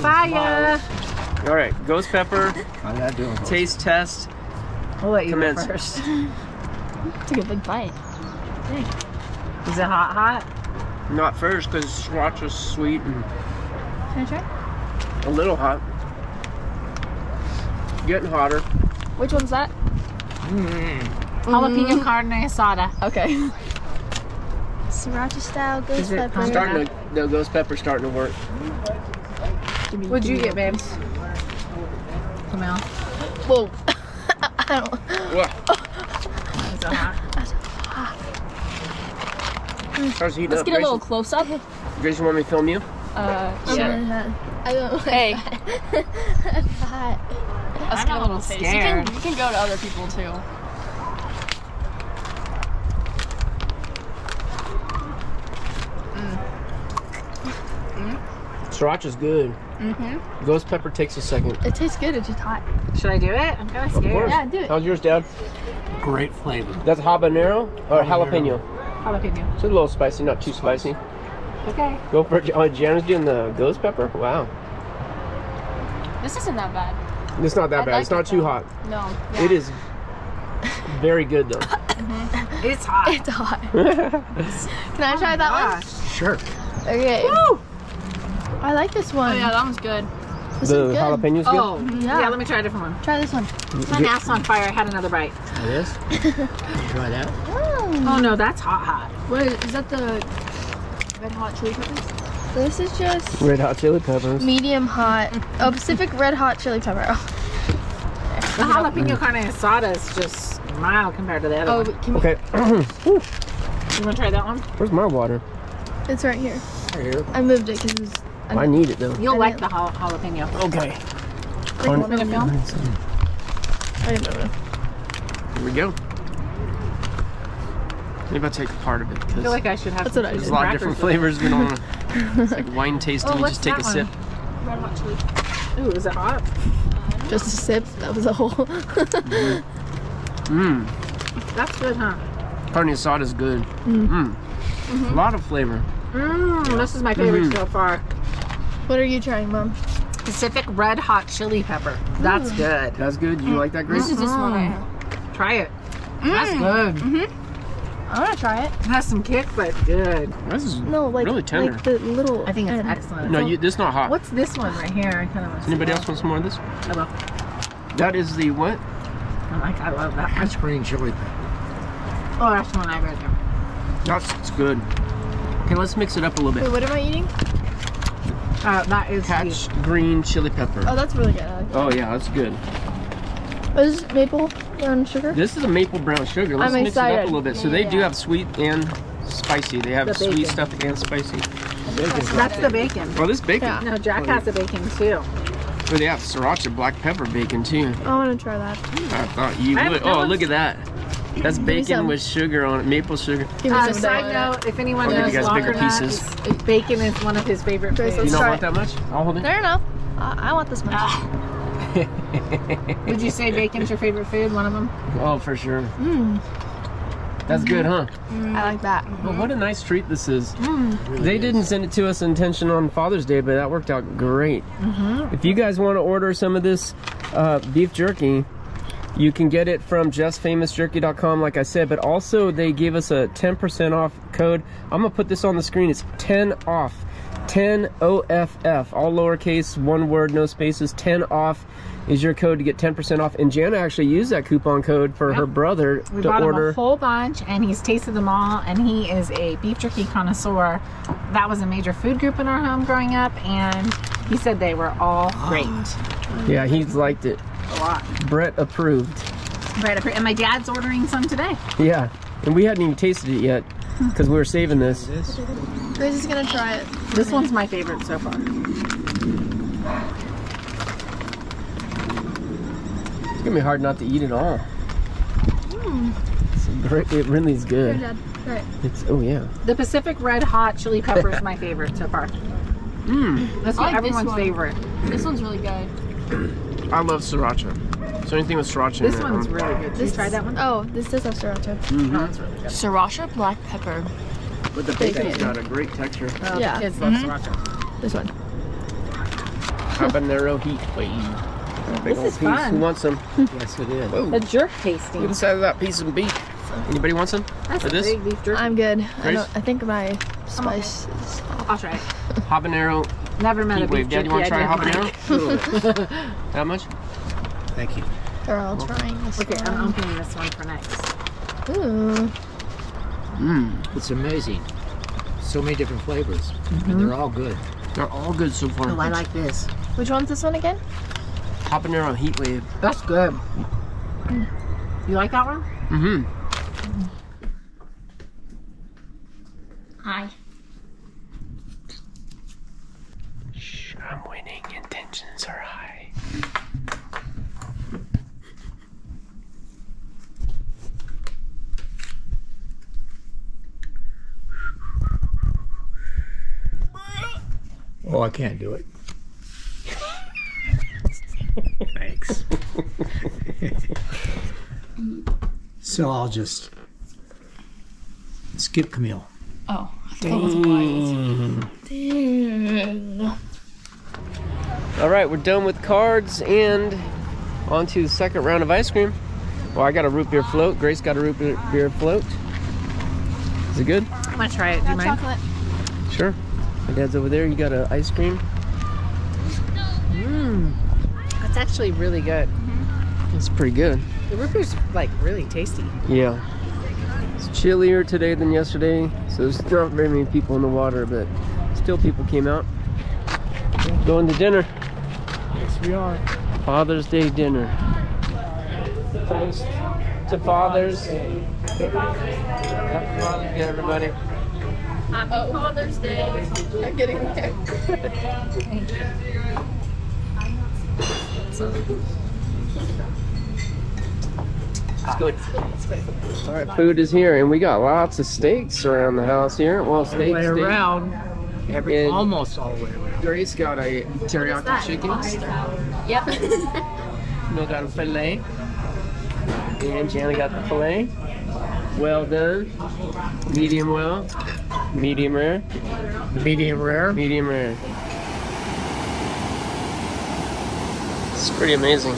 Fire! All right, ghost pepper. I'm not doing it. Taste test. I'll let you Commence. go first. Took a big bite. Is it hot, hot? Not first because sriracha's sweet and Can I try? a little hot. Getting hotter. Which one's that? Mm-hmm. Jalapeno mm-hmm. carne asada. Okay. Sriracha style ghost Is it pepper. Starting to, the ghost pepper's starting to work. What'd you get, babes? Camille. Whoa. I don't. Whoa. Is it hot? Let's up. get a Grace, little close up. Grace, you want me to film you? Uh, Sure. I don't Hey. hot. Let's I'm get a a little little face. You scared. can, you can go to other people too. Sriracha's good. Mm-hmm. Ghost pepper takes a second. It tastes good. It's just hot. Should I do it? I'm kind of Of scared. course. Yeah, do it. How's yours, Dad? Great flavor. That's habanero or jalapeno. Jalapeno. It's a little spicy, not too spicy. Okay. Go for it. Oh, Jana's doing the ghost pepper. Wow. This isn't that bad. It's not that I bad. like it's not it, too though. hot. No. It is very good though. It's hot. It's hot. Can I try that Sure. one? Sure. Okay. I like this oh, one. Oh yeah, that one's good. This the is good. jalapenos oh, good. Oh, Yeah. yeah. Let me try a different one. Try this one. My mouth's on fire. I had another bite. Try this. Try that. Oh. oh no, that's hot, hot. What is, is that the red hot chili peppers? This is just Red hot chili peppers. medium hot. Oh, Pacific red hot chili pepper. The jalapeno carne asada is just mild compared to the other Oh, one. can we, Okay. You want to try that one? Where's my water? it's right here. Right here. I moved it because it was. I I need it though. You'll I like the jal- jalapeno. Okay. You want film? I didn't know. Here we go. Maybe I'll take part of it I because feel like I should have That's some what I there's a lot of different crackers flavors. We don't. wanna- It's like wine tasting. Oh, you just take a that sip. one? Red hot chili. Ooh, is it hot? Uh, just a sip. That was a whole. Mmm. That's good, huh? Carne asada is good. Mmm. A lot of flavor. Mmm, this is my favorite Mhm. so far. What are you trying, Mom? Pacific red hot chili pepper. That's good. That's good. You like that, Grace? This is just one I have. Try it. That's good. Mm -hmm. I want to try it. It has some kick, but good. This is No, like really tender. like the little. I think it's and- excellent. no, you, this is not hot. What's this one right here? I kind of want Anybody else want some more of this? I love, That is the what? I like, I love that. That's green chili pepper. Oh, that's the one I read there. That's it's good. Okay, let's mix it up a little bit. Wait, bit. what am I eating? Uh, that is Hatch green chili pepper. Oh, that's really good. I like Oh yeah, that's good. that. Is this maple brown sugar? This is a maple brown sugar. Let's I'm mix it up a little bit. So they do have sweet and spicy. They have The sweet stuff and spicy. That's the bacon. Oh, this bacon. Yeah. No, Jack has the bacon too. Oh, they have sriracha black pepper bacon too. I want to try that. I thought you I would. Oh, look at that. That's bacon with sugar on it, maple sugar. Give Uh, some side note, if anyone I'll give knows you guys bigger Locker Nut, pieces. is- bacon is one of his favorite Grace, You don't want that much? I'll hold it. No, no, no. I, I want this much. Ah. Would you say bacon's your favorite food? One of them? Oh, for sure. Mm, That's good, huh? I like that. Well, what a nice treat this is. Mm. They didn't send it to us intention on Father's Day, but that worked out great. If you guys want to order some of this uh, beef jerky, you can get it from jeffsfamousjerky.com, like I said, but also they gave us a 10% off code. I'm going to put this on the screen. It's 10 off. 10 OFF, all lowercase, one word, no spaces. 10 off is your code to get 10% off. And Jana actually used that coupon code for her Yep. brother We to bought order. him a whole bunch, and he's tasted them all. And he is a beef jerky connoisseur. That was a major food group in our home growing up, and he said they were all great. Yeah, he's liked it. A lot. Brett approved. Right up here. And my dad's ordering some today. Yeah, and we hadn't even tasted it yet because we were saving this. Grace is gonna try it. This one's my favorite so far. It's gonna be hard not to eat it all. Mm. Great. It really is Here, good. Dad. Try it. It's oh yeah. The Pacific Red Hot Chili Pepper is my favorite so far. Mmm. That's I like everyone's one. favorite. This one's really good. I love sriracha. So anything with sriracha This in it. one's really good. Did you This try that one? Oh, this does have sriracha. Mm -hmm. Oh, it's really good. Sriracha black pepper. But the bacon's got a great texture. Oh, Yeah. The kids love Mhm. sriracha. This one. Habanero heat wave. Big This old is piece. fun. Who wants some? Yes, it is. Whoa. The jerk tasting. at the side of that piece of beef. Anybody want some? That's a this? big beef jerky. I'm good. I, don't, I think my spice is I'll try it. Habanero Never met heat a beef wave. Dad, you want to try didn't habanero? like. A little bit. How much? Thank you. They're all trying this Okay, I'm one. opening this one for next. Ooh. Mmm. It's amazing. So many different flavors, and mm-hmm. they're all good. They're all good so far. Oh, I like this. Which one's this one again? Habanero heat wave. That's good. Mm. You like that one? Mm-hmm. Hi. Shh, I'm winning. Intentions are high. Oh, I can't do it. Thanks. so I'll just skip Camille. Oh, I thought it was Dang. Dang. All right, we're done with cards and on to the second round of ice cream. Well, I got a root beer float. Grace got a root beer- beer float. Is it good? I'm gonna try it. Do you mind? chocolate. Sure. My dad's over there. You got an ice cream. Mmm. That's actually really good. Mm-hmm. It's pretty good. The root beer's like really tasty. Yeah. It's chillier today than yesterday, so there's not very many people in the water, but still people came out. Going to dinner. Yes, we are. Father's Day dinner. Toast to fathers. Happy Father's Day, everybody. Happy Father's Day. I'm getting there. It's good. All right, food is here, and we got lots of steaks around the house here. Well, steak, way steak. around. Every, And almost all the way around. Grace got a teriyaki chicken. Yep. Bill got a filet. And Jana got the filet. Well done. Medium well. Medium rare. Medium rare. Medium rare. It's pretty amazing.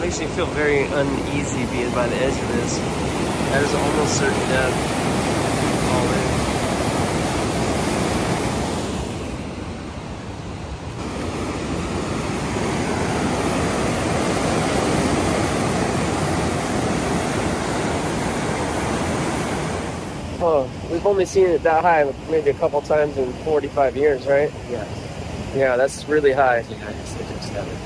Makes me feel very uneasy being by the edge of this. That is almost certain death. All in. We've only seen it that high maybe a couple times in 45 years, right? Yes. Yeah, that's really high. States of seven.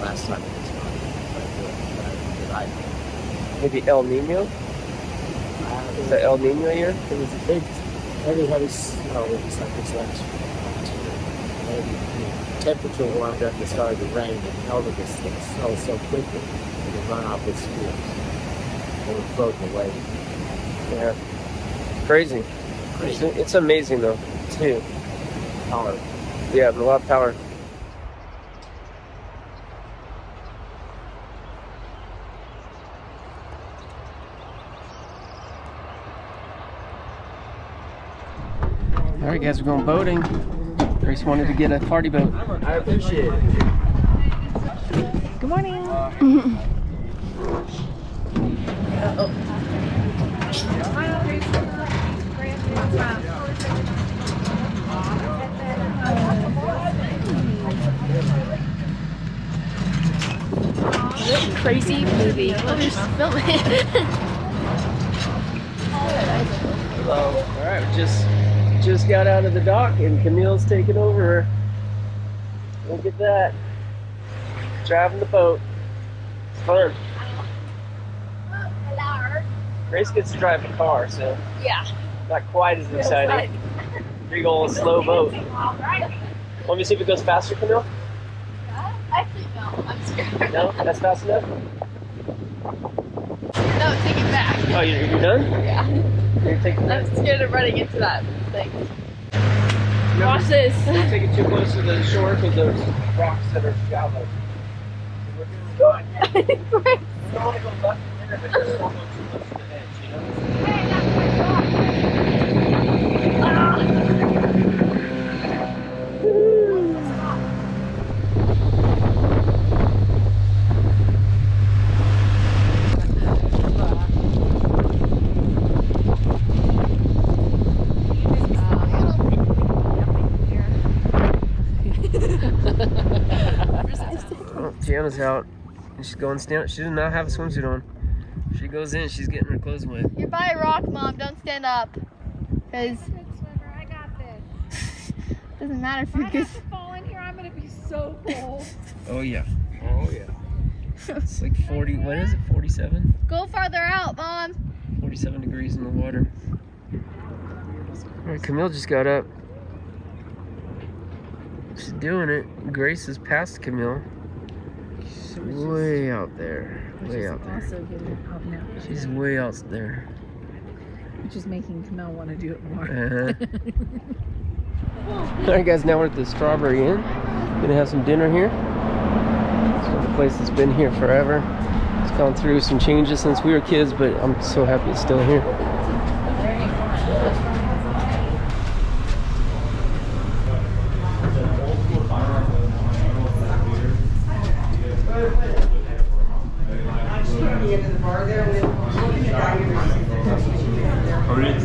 Last time it was on. Uh, maybe El Nino? Is that El Nino year? It was a big, heavy, heavy snow. It was like this last year. The temperature warmed up and started to rain and held it this snow so quickly it would run off its spears. It would float away. Yeah. Crazy. It's, it's amazing though, too. Power. Yeah, a lot of power. All right, guys, we're going boating. Grace wanted to get a party boat. I appreciate it. Good morning. This crazy movie. Oh, there's filming. Hello. All right, just just got out of the dock and Camille's taking over. Look at that. Driving the boat. It's fun. Grace gets to drive the car, so yeah. Not quite as exciting. Big old slow boat. Want me to see if it goes faster, Camille? Uh, actually, no. I'm scared. No? That's fast enough? No, take it back. Oh, you're, you're done? Yeah. You're taking I'm scared of running into that thing. Watch this. Don't take it too close to the shore because there's rocks that are shallow. We're doing fine. We don't want to go left and there, but just don't go to the edge, you know? Oh, out. And she's going stand. She does not have a swimsuit on. She goes in. She's getting her clothes wet. You're by a rock, Mom. Don't stand up. Because. Doesn't matter if If you I get. have to fall in here, I'm gonna be so cold. Oh yeah. Oh yeah. It's like 40, what is it, 47? Go farther out, Mom. 47 degrees in the water. All right, Camille just got up. She's doing it. Grace is past Camille. She's way out there. Way out there. Also getting out now. She's way out there. Which is making Camille want to do it more. Uh-huh. All right, guys. Now we're at the Strawberry Inn. Gonna have some dinner here. It's a place that's been here forever. It's gone through some changes since we were kids, but I'm so happy it's still here.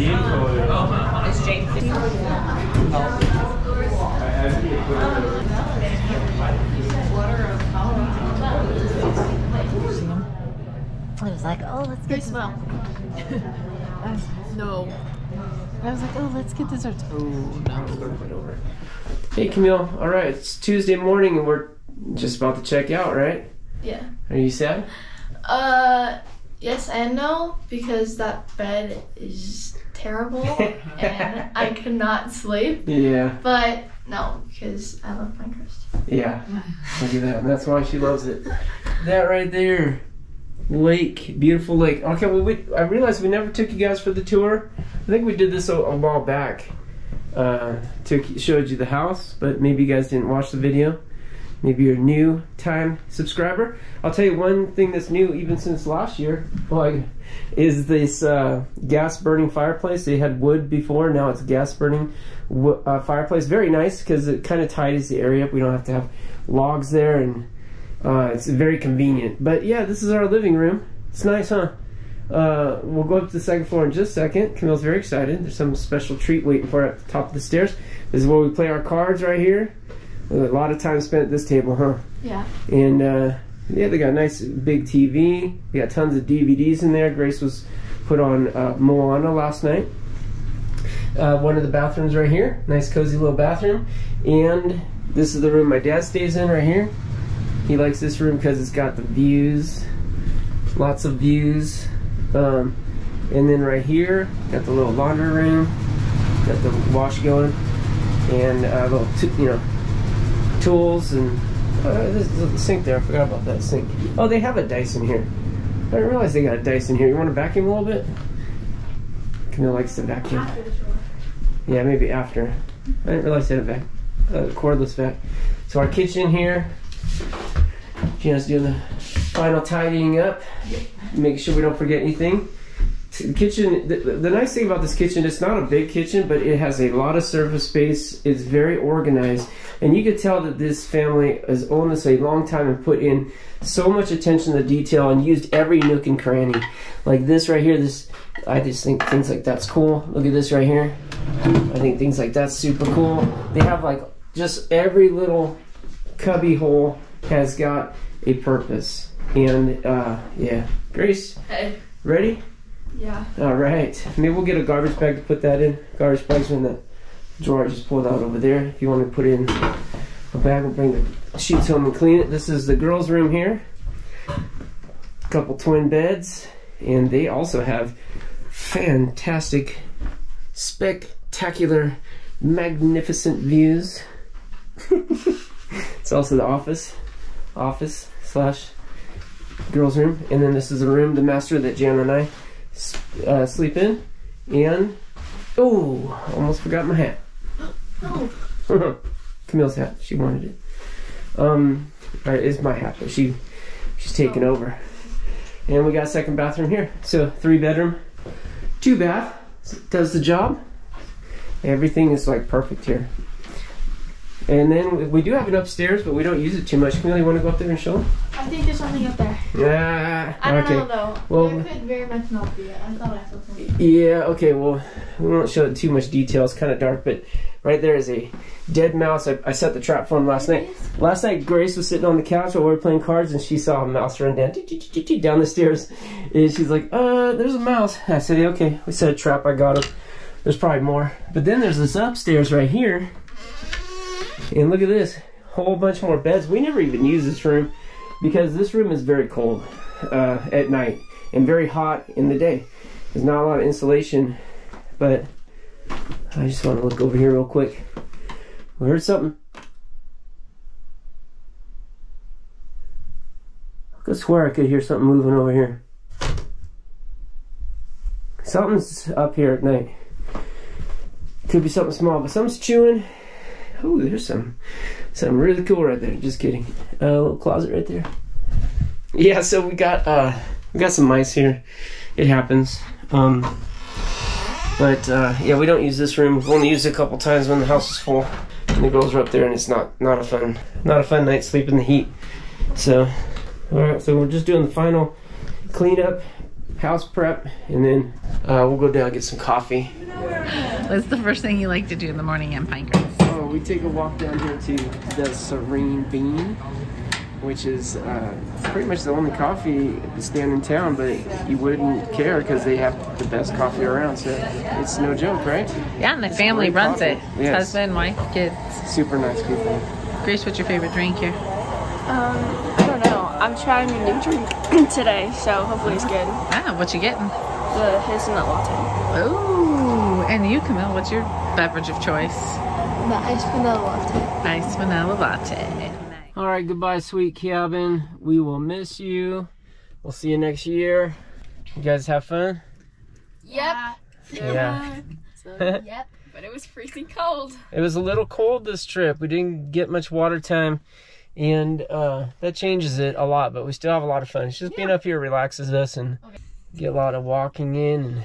It's Jake. I was like, oh, let's get smell. no. I was like, oh, let's get desserts. Oh no. Hey, Camille. All right, it's Tuesday morning and we're just about to check out, right? Yeah. Are you sad? Uh, yes and no because that bed is terrible and I cannot sleep. Yeah. But no, because I love Pinecrest. Yeah. Look at that. That's why she loves it. That right there. Lake. Beautiful lake. Okay, well, we, I realized we never took you guys for the tour. I think we did this a, a while back. Uh, took showed you the house, but maybe you guys didn't watch the video. Maybe you're a new time subscriber. I'll tell you one thing that's new, even since last year, like, is this uh, gas burning fireplace. They had wood before, now it's gas burning uh, fireplace. Very nice because it kind of tidies the area up. We don't have to have logs there, and uh, it's very convenient. But yeah, this is our living room. It's nice, huh? Uh, we'll go up to the second floor in just a second. Camille's very excited. There's some special treat waiting for her at the top of the stairs. This is where we play our cards right here. A lot of time spent at this table, huh? Yeah. And uh, yeah, they got a nice big TV. They got tons of DVDs in there. Grace was put on uh, Moana last night. Uh, one of the bathrooms right here. Nice cozy little bathroom. And this is the room my dad stays in right here. He likes this room because it's got the views. Lots of views. Um, and then right here, got the little laundry room. Got the wash going. And a little, you know, tools and uh, there's a sink there. I forgot about that sink. Oh, they have a Dyson here. I didn't realize they got a Dyson here. You want to vacuum a little bit? Camille likes to vacuum. Yeah, maybe after. I didn't realize they had a vac, a cordless vac. So our kitchen here. Gina's doing the final tidying up. Make sure we don't forget anything. Kitchen. The, the nice thing about this kitchen, it's not a big kitchen, but it has a lot of surface space. It's very organized, and you could tell that this family has owned this a long time and put in so much attention to detail and used every nook and cranny. Like this right here, this I just think things like that's cool. Look at this right here. I think things like that's super cool. They have like just every little cubby hole has got a purpose. And uh, yeah, Grace, Hey. ready? Yeah. All right. Maybe we'll get a garbage bag to put that in. Garbage bag's in the drawer I just pulled out over there. If you want to put in a bag, we'll bring the sheets home and clean it. This is the girls' room here. A couple twin beds, and they also have fantastic, spectacular, magnificent views. it's also the office, office slash girls' room, and then this is the room, the master that Jan and I uh, sleep in. And oh, almost forgot my hat. Camille's hat. She wanted it. Um, it's my hat, but she she's taking over. And we got a second bathroom here. So three bedroom, two bath. Does the job. Everything is like perfect here. And then we- do have it upstairs, but we don't use it too much. Camille, you want to go up there and show them? I think there's something up there. Yeah. I don't okay. know though. Well, there could very much not be it. I thought I saw something. Yeah, okay, well, we won't show it too much detail. It's kind of dark, but right there is a dead mouse. I, I set the trap for him last night. Last night, Grace was sitting on the couch while we were playing cards, and she saw a mouse run down, down the stairs. And she's like, uh, there's a mouse. I said, okay. We set a trap. I got him. There's probably more. But then there's this upstairs right here. And look at this, whole bunch more beds. We never even use this room because this room is very cold uh, at night and very hot in the day. There's not a lot of insulation, but I just want to look over here real quick. We heard something. I could swear I could hear something moving over here. Something's up here at night. Could be something small, but something's chewing. Oh, there's some some really cool right there. Just kidding. Uh, a little closet right there. Yeah, so we got uh we got some mice here. It happens. Um but uh yeah, we don't use this room. We've only used it a couple times when the house is full. And the girls are up there and it's not not a fun not a fun night sleep in the heat. So alright, so we're just doing the final cleanup, house prep, and then uh, we'll go down and get some coffee. What's the first thing you like to do in the morning? Oh, we take a walk down here to the Serene Bean, which is uh, pretty much the only coffee stand in town, but you wouldn't care because they have the best coffee around. So it's no joke, right? Yeah, and the It's family runs coffee. it. Yes. Husband, wife, kids. Super nice people. Grace, what's your favorite drink here? Um, I don't know. I'm trying a new drink today, so hopefully it's good. Ah, what you getting? The hazelnut latte. Ooh, and you, Camille, what's your beverage of choice? The ice vanilla latte. Ice vanilla latte. All right, goodbye, sweet cabin. We will miss you. We'll see you next year. You guys have fun? Yep. Yeah. yep. But it was freezing cold. It was a little cold this trip. We didn't get much water time, and uh, that changes it a lot. But we still have a lot of fun. It's just being up here relaxes us, and get a lot of walking in, and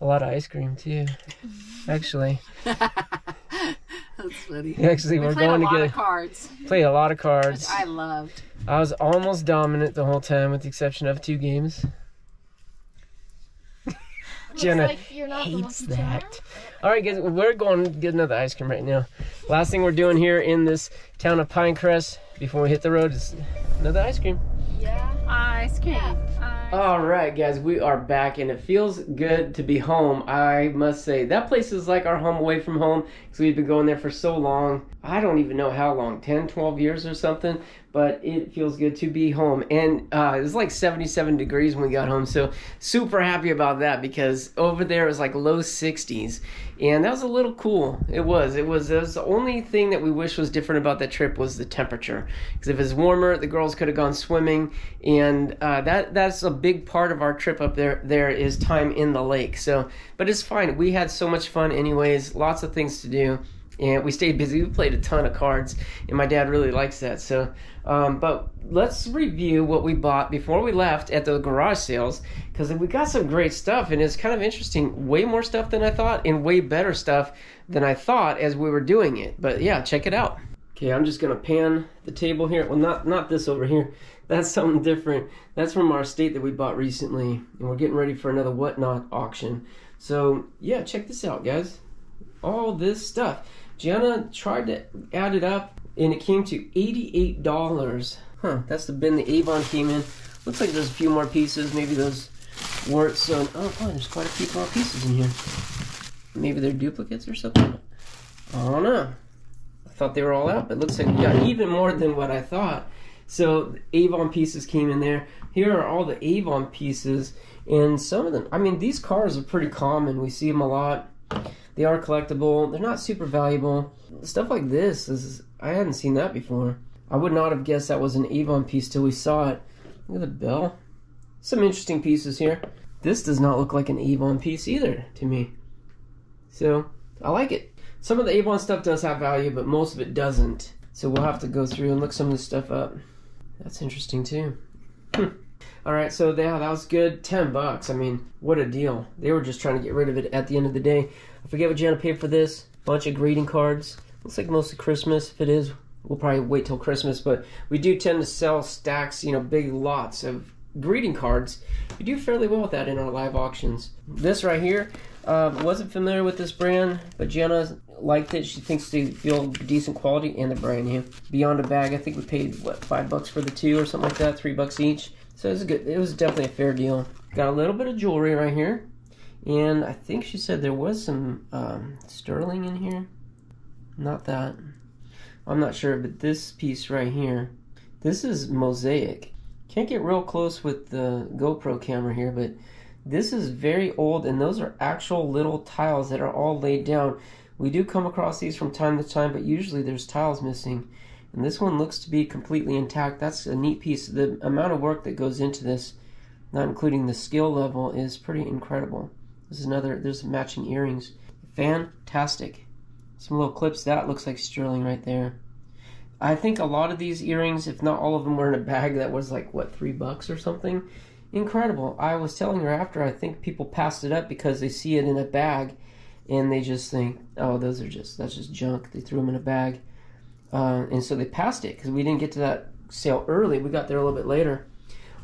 a lot of ice cream too. Actually, That's funny. Actually, we we're played going a to lot get of cards. play a lot of cards. Which I loved. I was almost dominant the whole time, with the exception of two games. Jenna like you're not the hates that. All right, guys, we're going to get another ice cream right now. Last thing we're doing here in this town of Pinecrest before we hit the road is another ice cream. Yeah. Ice cream. All right, guys, we are back, and it feels good to be home. I must say that place is like our home away from home because we've been going there for so long. I don't even know how long 10, 12 years or something, but it feels good to be home. And uh, it was like 77 degrees when we got home, so super happy about that because over there it was like low 60s, and that was a little cool. It was. It was. It was the only thing that we wish was different about that trip was the temperature. Because if it was warmer, the girls could have gone swimming, and uh, that that's a big part of our trip up there. There is time in the lake. So, but it's fine. We had so much fun, anyways. Lots of things to do. And we stayed busy. We played a ton of cards, and my dad really likes that. So, um, but let's review what we bought before we left at the garage sales because we got some great stuff, and it's kind of interesting. Way more stuff than I thought, and way better stuff than I thought as we were doing it. But yeah, check it out. Okay, I'm just gonna pan the table here. Well, not not this over here. That's something different. That's from our estate that we bought recently, and we're getting ready for another whatnot auction. So yeah, check this out, guys. All this stuff. Gianna tried to add it up, and it came to eighty-eight dollars. Huh? That's the bin the Avon came in. Looks like there's a few more pieces. Maybe those weren't so. Oh, oh, there's quite a few more pieces in here. Maybe they're duplicates or something. I don't know. I thought they were all out, but looks like we got even more than what I thought. So Avon pieces came in there. Here are all the Avon pieces, and some of them. I mean, these cars are pretty common. We see them a lot. They are collectible. They're not super valuable. Stuff like this is. I hadn't seen that before. I would not have guessed that was an Avon piece till we saw it. Look at the bell. Some interesting pieces here. This does not look like an Avon piece either to me. So I like it. Some of the Avon stuff does have value, but most of it doesn't. So we'll have to go through and look some of this stuff up. That's interesting too. Hmm. All right, so yeah, that was good. Ten bucks. I mean, what a deal. They were just trying to get rid of it at the end of the day. I forget what Jana paid for this. Bunch of greeting cards. Looks like mostly Christmas. If it is, we'll probably wait till Christmas. But we do tend to sell stacks, you know, big lots of greeting cards. We do fairly well with that in our live auctions. This right here, uh, wasn't familiar with this brand, but Jenna liked it. She thinks they feel decent quality and they're brand new. Beyond a bag, I think we paid what five bucks for the two or something like that, three bucks each. So it was good. It was definitely a fair deal. Got a little bit of jewelry right here, and I think she said there was some um, sterling in here. Not that. I'm not sure, but this piece right here, this is mosaic. Can't get real close with the GoPro camera here, but this is very old, and those are actual little tiles that are all laid down. We do come across these from time to time, but usually there's tiles missing. And this one looks to be completely intact. That's a neat piece. The amount of work that goes into this, not including the skill level, is pretty incredible. This is another, there's matching earrings. Fantastic. Some little clips. That looks like sterling right there. I think a lot of these earrings, if not all of them, were in a bag that was like, what, three bucks or something? Incredible. I was telling her after, I think people passed it up because they see it in a bag and they just think, oh, those are just, that's just junk. They threw them in a bag. Uh, and so they passed it because we didn't get to that sale early. We got there a little bit later.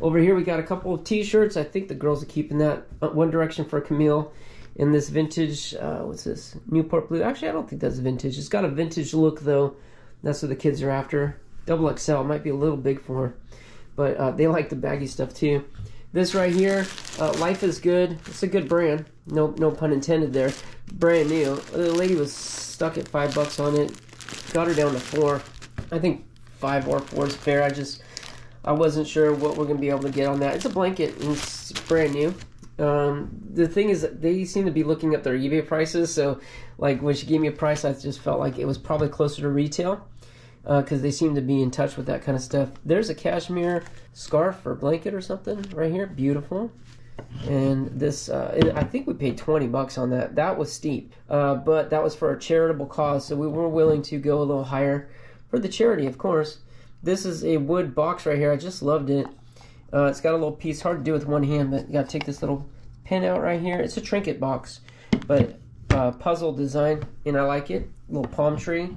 Over here, we got a couple of t-shirts. I think the girls are keeping that. Uh, One Direction for Camille in this vintage, uh, what's this? Newport Blue. Actually, I don't think that's vintage. It's got a vintage look, though. That's what the kids are after. Double XL might be a little big for her, but uh, they like the baggy stuff too. This right here, uh, Life is Good. It's a good brand. No, no pun intended there. Brand new. The lady was stuck at five bucks on it. Got her down to four. I think five or four is fair. I just, I wasn't sure what we're gonna be able to get on that. It's a blanket. And it's brand new. Um, the thing is, they seem to be looking up their eBay prices. So, like when she gave me a price, I just felt like it was probably closer to retail because they seem to be in touch with that kind of stuff. There's a cashmere scarf or blanket or something right here, beautiful. And this, uh, I think we paid 20 bucks on that. That was steep, uh, but that was for a charitable cause, so we were willing to go a little higher for the charity, of course. This is a wood box right here. I just loved it. Uh, it's got a little piece, hard to do with one hand, but you gotta take this little pin out right here. It's a trinket box, but uh, puzzle design, and I like it. Little palm tree.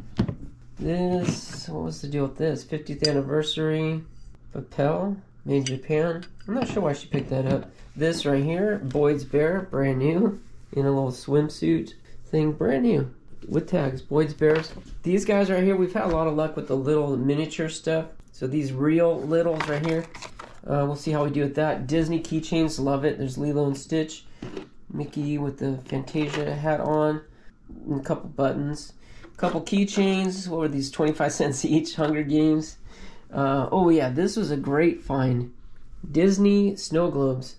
This, what was the deal with this? 50th anniversary lapel, made in Japan. I'm not sure why she picked that up. This right here, Boyds Bear, brand new, in a little swimsuit thing, brand new, with tags, Boyds Bears. These guys right here, we've had a lot of luck with the little miniature stuff. So these real littles right here, uh, we'll see how we do with that. Disney keychains, love it. There's Lilo and Stitch, Mickey with the Fantasia hat on, a couple buttons. A Couple keychains. What were these? 25 cents each. Hunger Games. Uh, oh, yeah. This was a great find. Disney snow globes.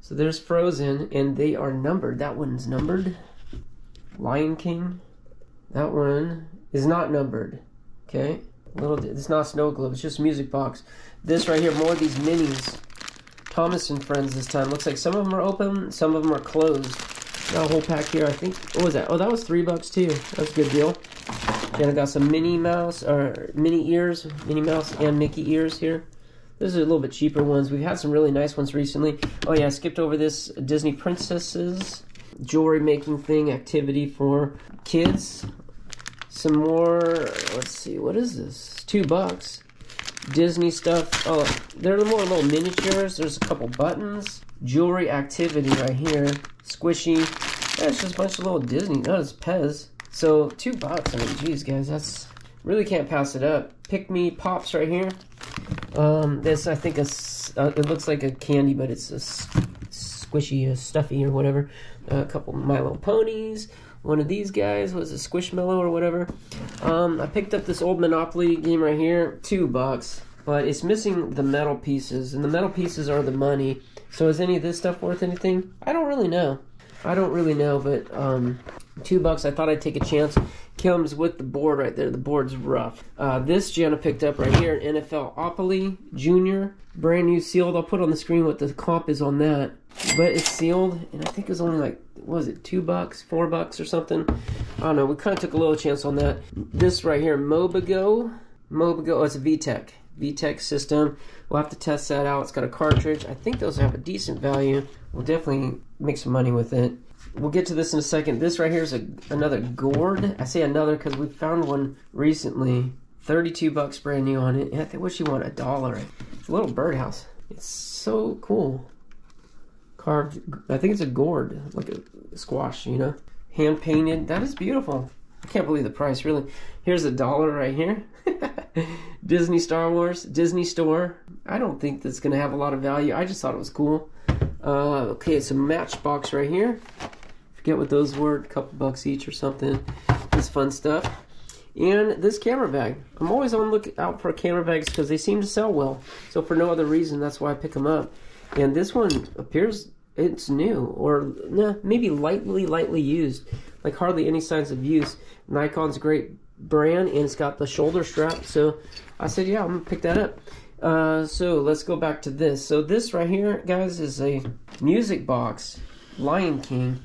So there's Frozen, and they are numbered. That one's numbered. Lion King. That one is not numbered. Okay. Little. It's not snow globe. It's just music box. This right here, more of these minis. Thomas and Friends this time. Looks like some of them are open, some of them are closed. Got a whole pack here, I think. What was that? Oh, that was three bucks too. That's a good deal. Jenna got some Minnie Mouse, or Minnie ears, Minnie Mouse and Mickey ears here. Those are a little bit cheaper ones. We've had some really nice ones recently. Oh yeah, I skipped over this Disney Princesses jewelry making thing activity for kids. Some more, let's see, what is this? Two bucks. Disney stuff. Oh, they're more little miniatures. There's a couple buttons. Jewelry activity right here. Squishy. It's just a bunch of little Disney. No, it's Pez. So, two bucks. I mean, geez, guys, that's... Really can't pass it up. Pikmi Pops right here. Um, this, I think, a, uh, it looks like a candy, but it's a squishy, a stuffy, or whatever. a couple My Little Ponies. One of these guys was a Squishmallow or whatever. Um, I picked up this old Monopoly game right here, two bucks, but it's missing the metal pieces, and the metal pieces are the money. So is any of this stuff worth anything? I don't really know. I don't really know, but um, two bucks. I thought I'd take a chance. Comes with the board right there. The board's rough. Uh, this Jenna picked up right here, NFL Opoly Junior, brand new sealed. I'll put on the screen what the comp is on that, but it's sealed, and I think it was only like was it two bucks, four bucks or something. I don't know. We kind of took a little chance on that. This right here, Mobigo, Mobigo. Oh, it's a VTech. VTech system. We'll have to test that out. It's got a cartridge. I think those have a decent value. We'll definitely make some money with it. We'll get to this in a second. This right here is a, another gourd. I say another because we found one recently. 32 bucks brand new on it. I think what you want a dollar. It's a little birdhouse. It's so cool. Carved. I think it's a gourd, like a squash. You know, hand painted. That is beautiful. I can't believe the price. Really. Here's a dollar right here. Disney Star Wars Disney Store. I don't think that's gonna have a lot of value. I just thought it was cool. Uh, okay, it's a Matchbox right here. Forget what those were. A couple bucks each or something. It's fun stuff. and this camera bag. I'm always on the lookout for camera bags because they seem to sell well. So for no other reason, that's why I pick them up. And this one appears it's new or nah, maybe lightly, lightly used, like hardly any signs of use. Nikon's a great brand and it's got the shoulder strap. So I said, yeah, I'm gonna pick that up. Uh, so let's go back to this. So this right here, guys, is a music box, Lion King.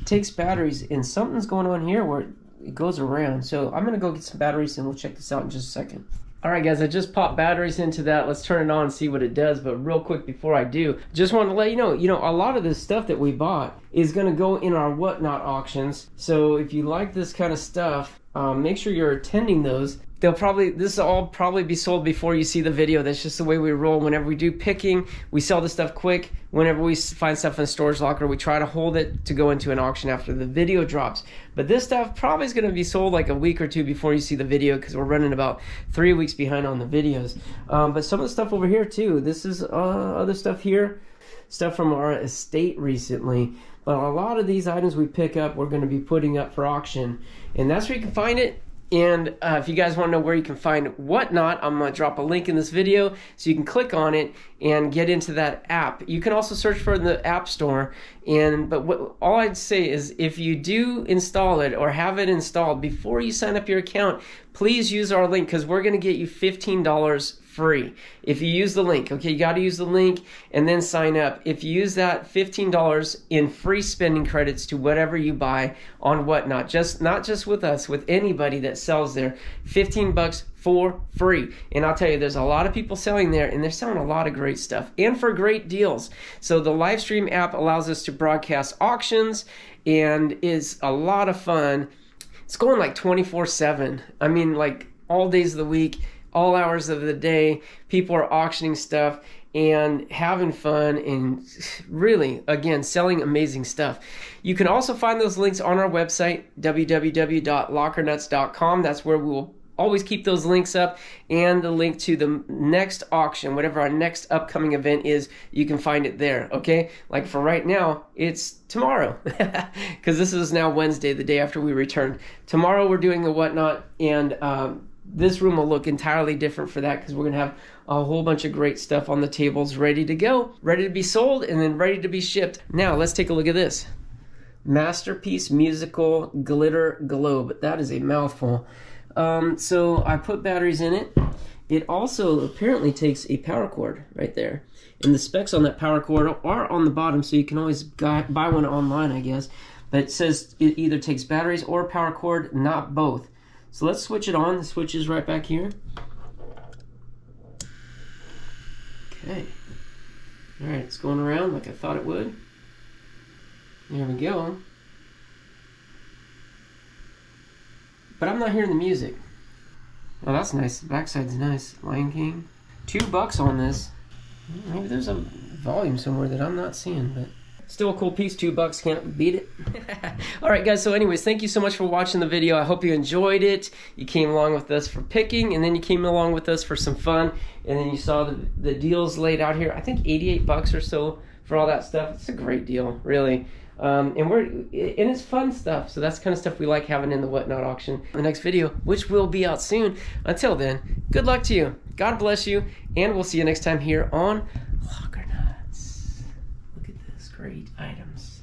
It takes batteries, and something's going on here where it goes around. So I'm gonna go get some batteries, and we'll check this out in just a second. All right, guys, I just popped batteries into that. Let's turn it on and see what it does. But real quick before I do, just want to let you know, you know, a lot of this stuff that we bought is going to go in our whatnot auctions. So if you like this kind of stuff, um, make sure you're attending those they'll probably this will all probably be sold before you see the video. That's just the way we roll. Whenever we do picking we sell the stuff quick. Whenever we find stuff in a storage locker we try to hold it to go into an auction after the video drops. But this stuff probably is going to be sold like a week or two before you see the video because we're running about three weeks behind on the videos. Um, but some of the stuff over here too this is uh, other stuff here. Stuff from our estate recently. But a lot of these items we pick up we're going to be putting up for auction. And that's where you can find it and uh, if you guys want to know where you can find whatnot, I'm going to drop a link in this video so you can click on it and get into that app. You can also search for the App Store. And but what, all I'd say is if you do install it or have it installed before you sign up your account, please use our link because we're going to get you $15 free if you use the link. Okay, you got to use the link and then sign up. If you use that $15 in free spending credits to whatever you buy on whatnot, just not just with us, with anybody that sells there, 15 bucks for free. And I'll tell you, there's a lot of people selling there, and they're selling a lot of great stuff and for great deals. So the live stream app allows us to broadcast auctions and is a lot of fun. It's going like 24 7. I mean, like all days of the week all hours of the day. People are auctioning stuff and having fun and really, again, selling amazing stuff. You can also find those links on our website, www.lockernuts.com. That's where we will always keep those links up and the link to the next auction, whatever our next upcoming event is, you can find it there. Okay. Like for right now, it's tomorrow because this is now Wednesday, the day after we returned. Tomorrow we're doing the whatnot and, um, this room will look entirely different for that because we're going to have a whole bunch of great stuff on the tables ready to go, ready to be sold, and then ready to be shipped. Now, let's take a look at this. Masterpiece Musical Glitter Globe. That is a mouthful. Um, so I put batteries in it. It also apparently takes a power cord right there. And the specs on that power cord are on the bottom, so you can always buy one online, I guess. But it says it either takes batteries or power cord, not both. So let's switch it on. The switch is right back here. Okay. Alright, it's going around like I thought it would. There we go. But I'm not hearing the music. Oh, that's nice. The backside's nice. Lion King. Two bucks on this. Maybe there's a volume somewhere that I'm not seeing, but... Still a cool piece, two bucks, can't beat it. All right, guys, so anyways, thank you so much for watching the video. I hope you enjoyed it. You came along with us for picking, and then you came along with us for some fun, and then you saw the, the deals laid out here. I think 88 bucks or so for all that stuff. It's a great deal, really. Um, and we're and it's fun stuff. So that's kind of stuff we like having in the whatnot auction. The next video, which will be out soon. Until then, good luck to you. God bless you, and we'll see you next time here on great items.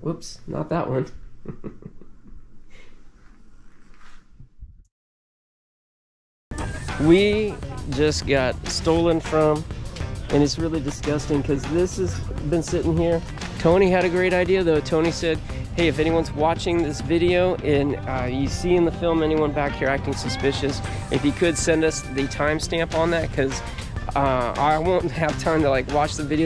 Whoops, not that one. we just got stolen from and it's really disgusting because this has been sitting here. Tony had a great idea though. Tony said, hey, if anyone's watching this video and uh, you see in the film anyone back here acting suspicious, if you could send us the timestamp on that because uh, I won't have time to like watch the video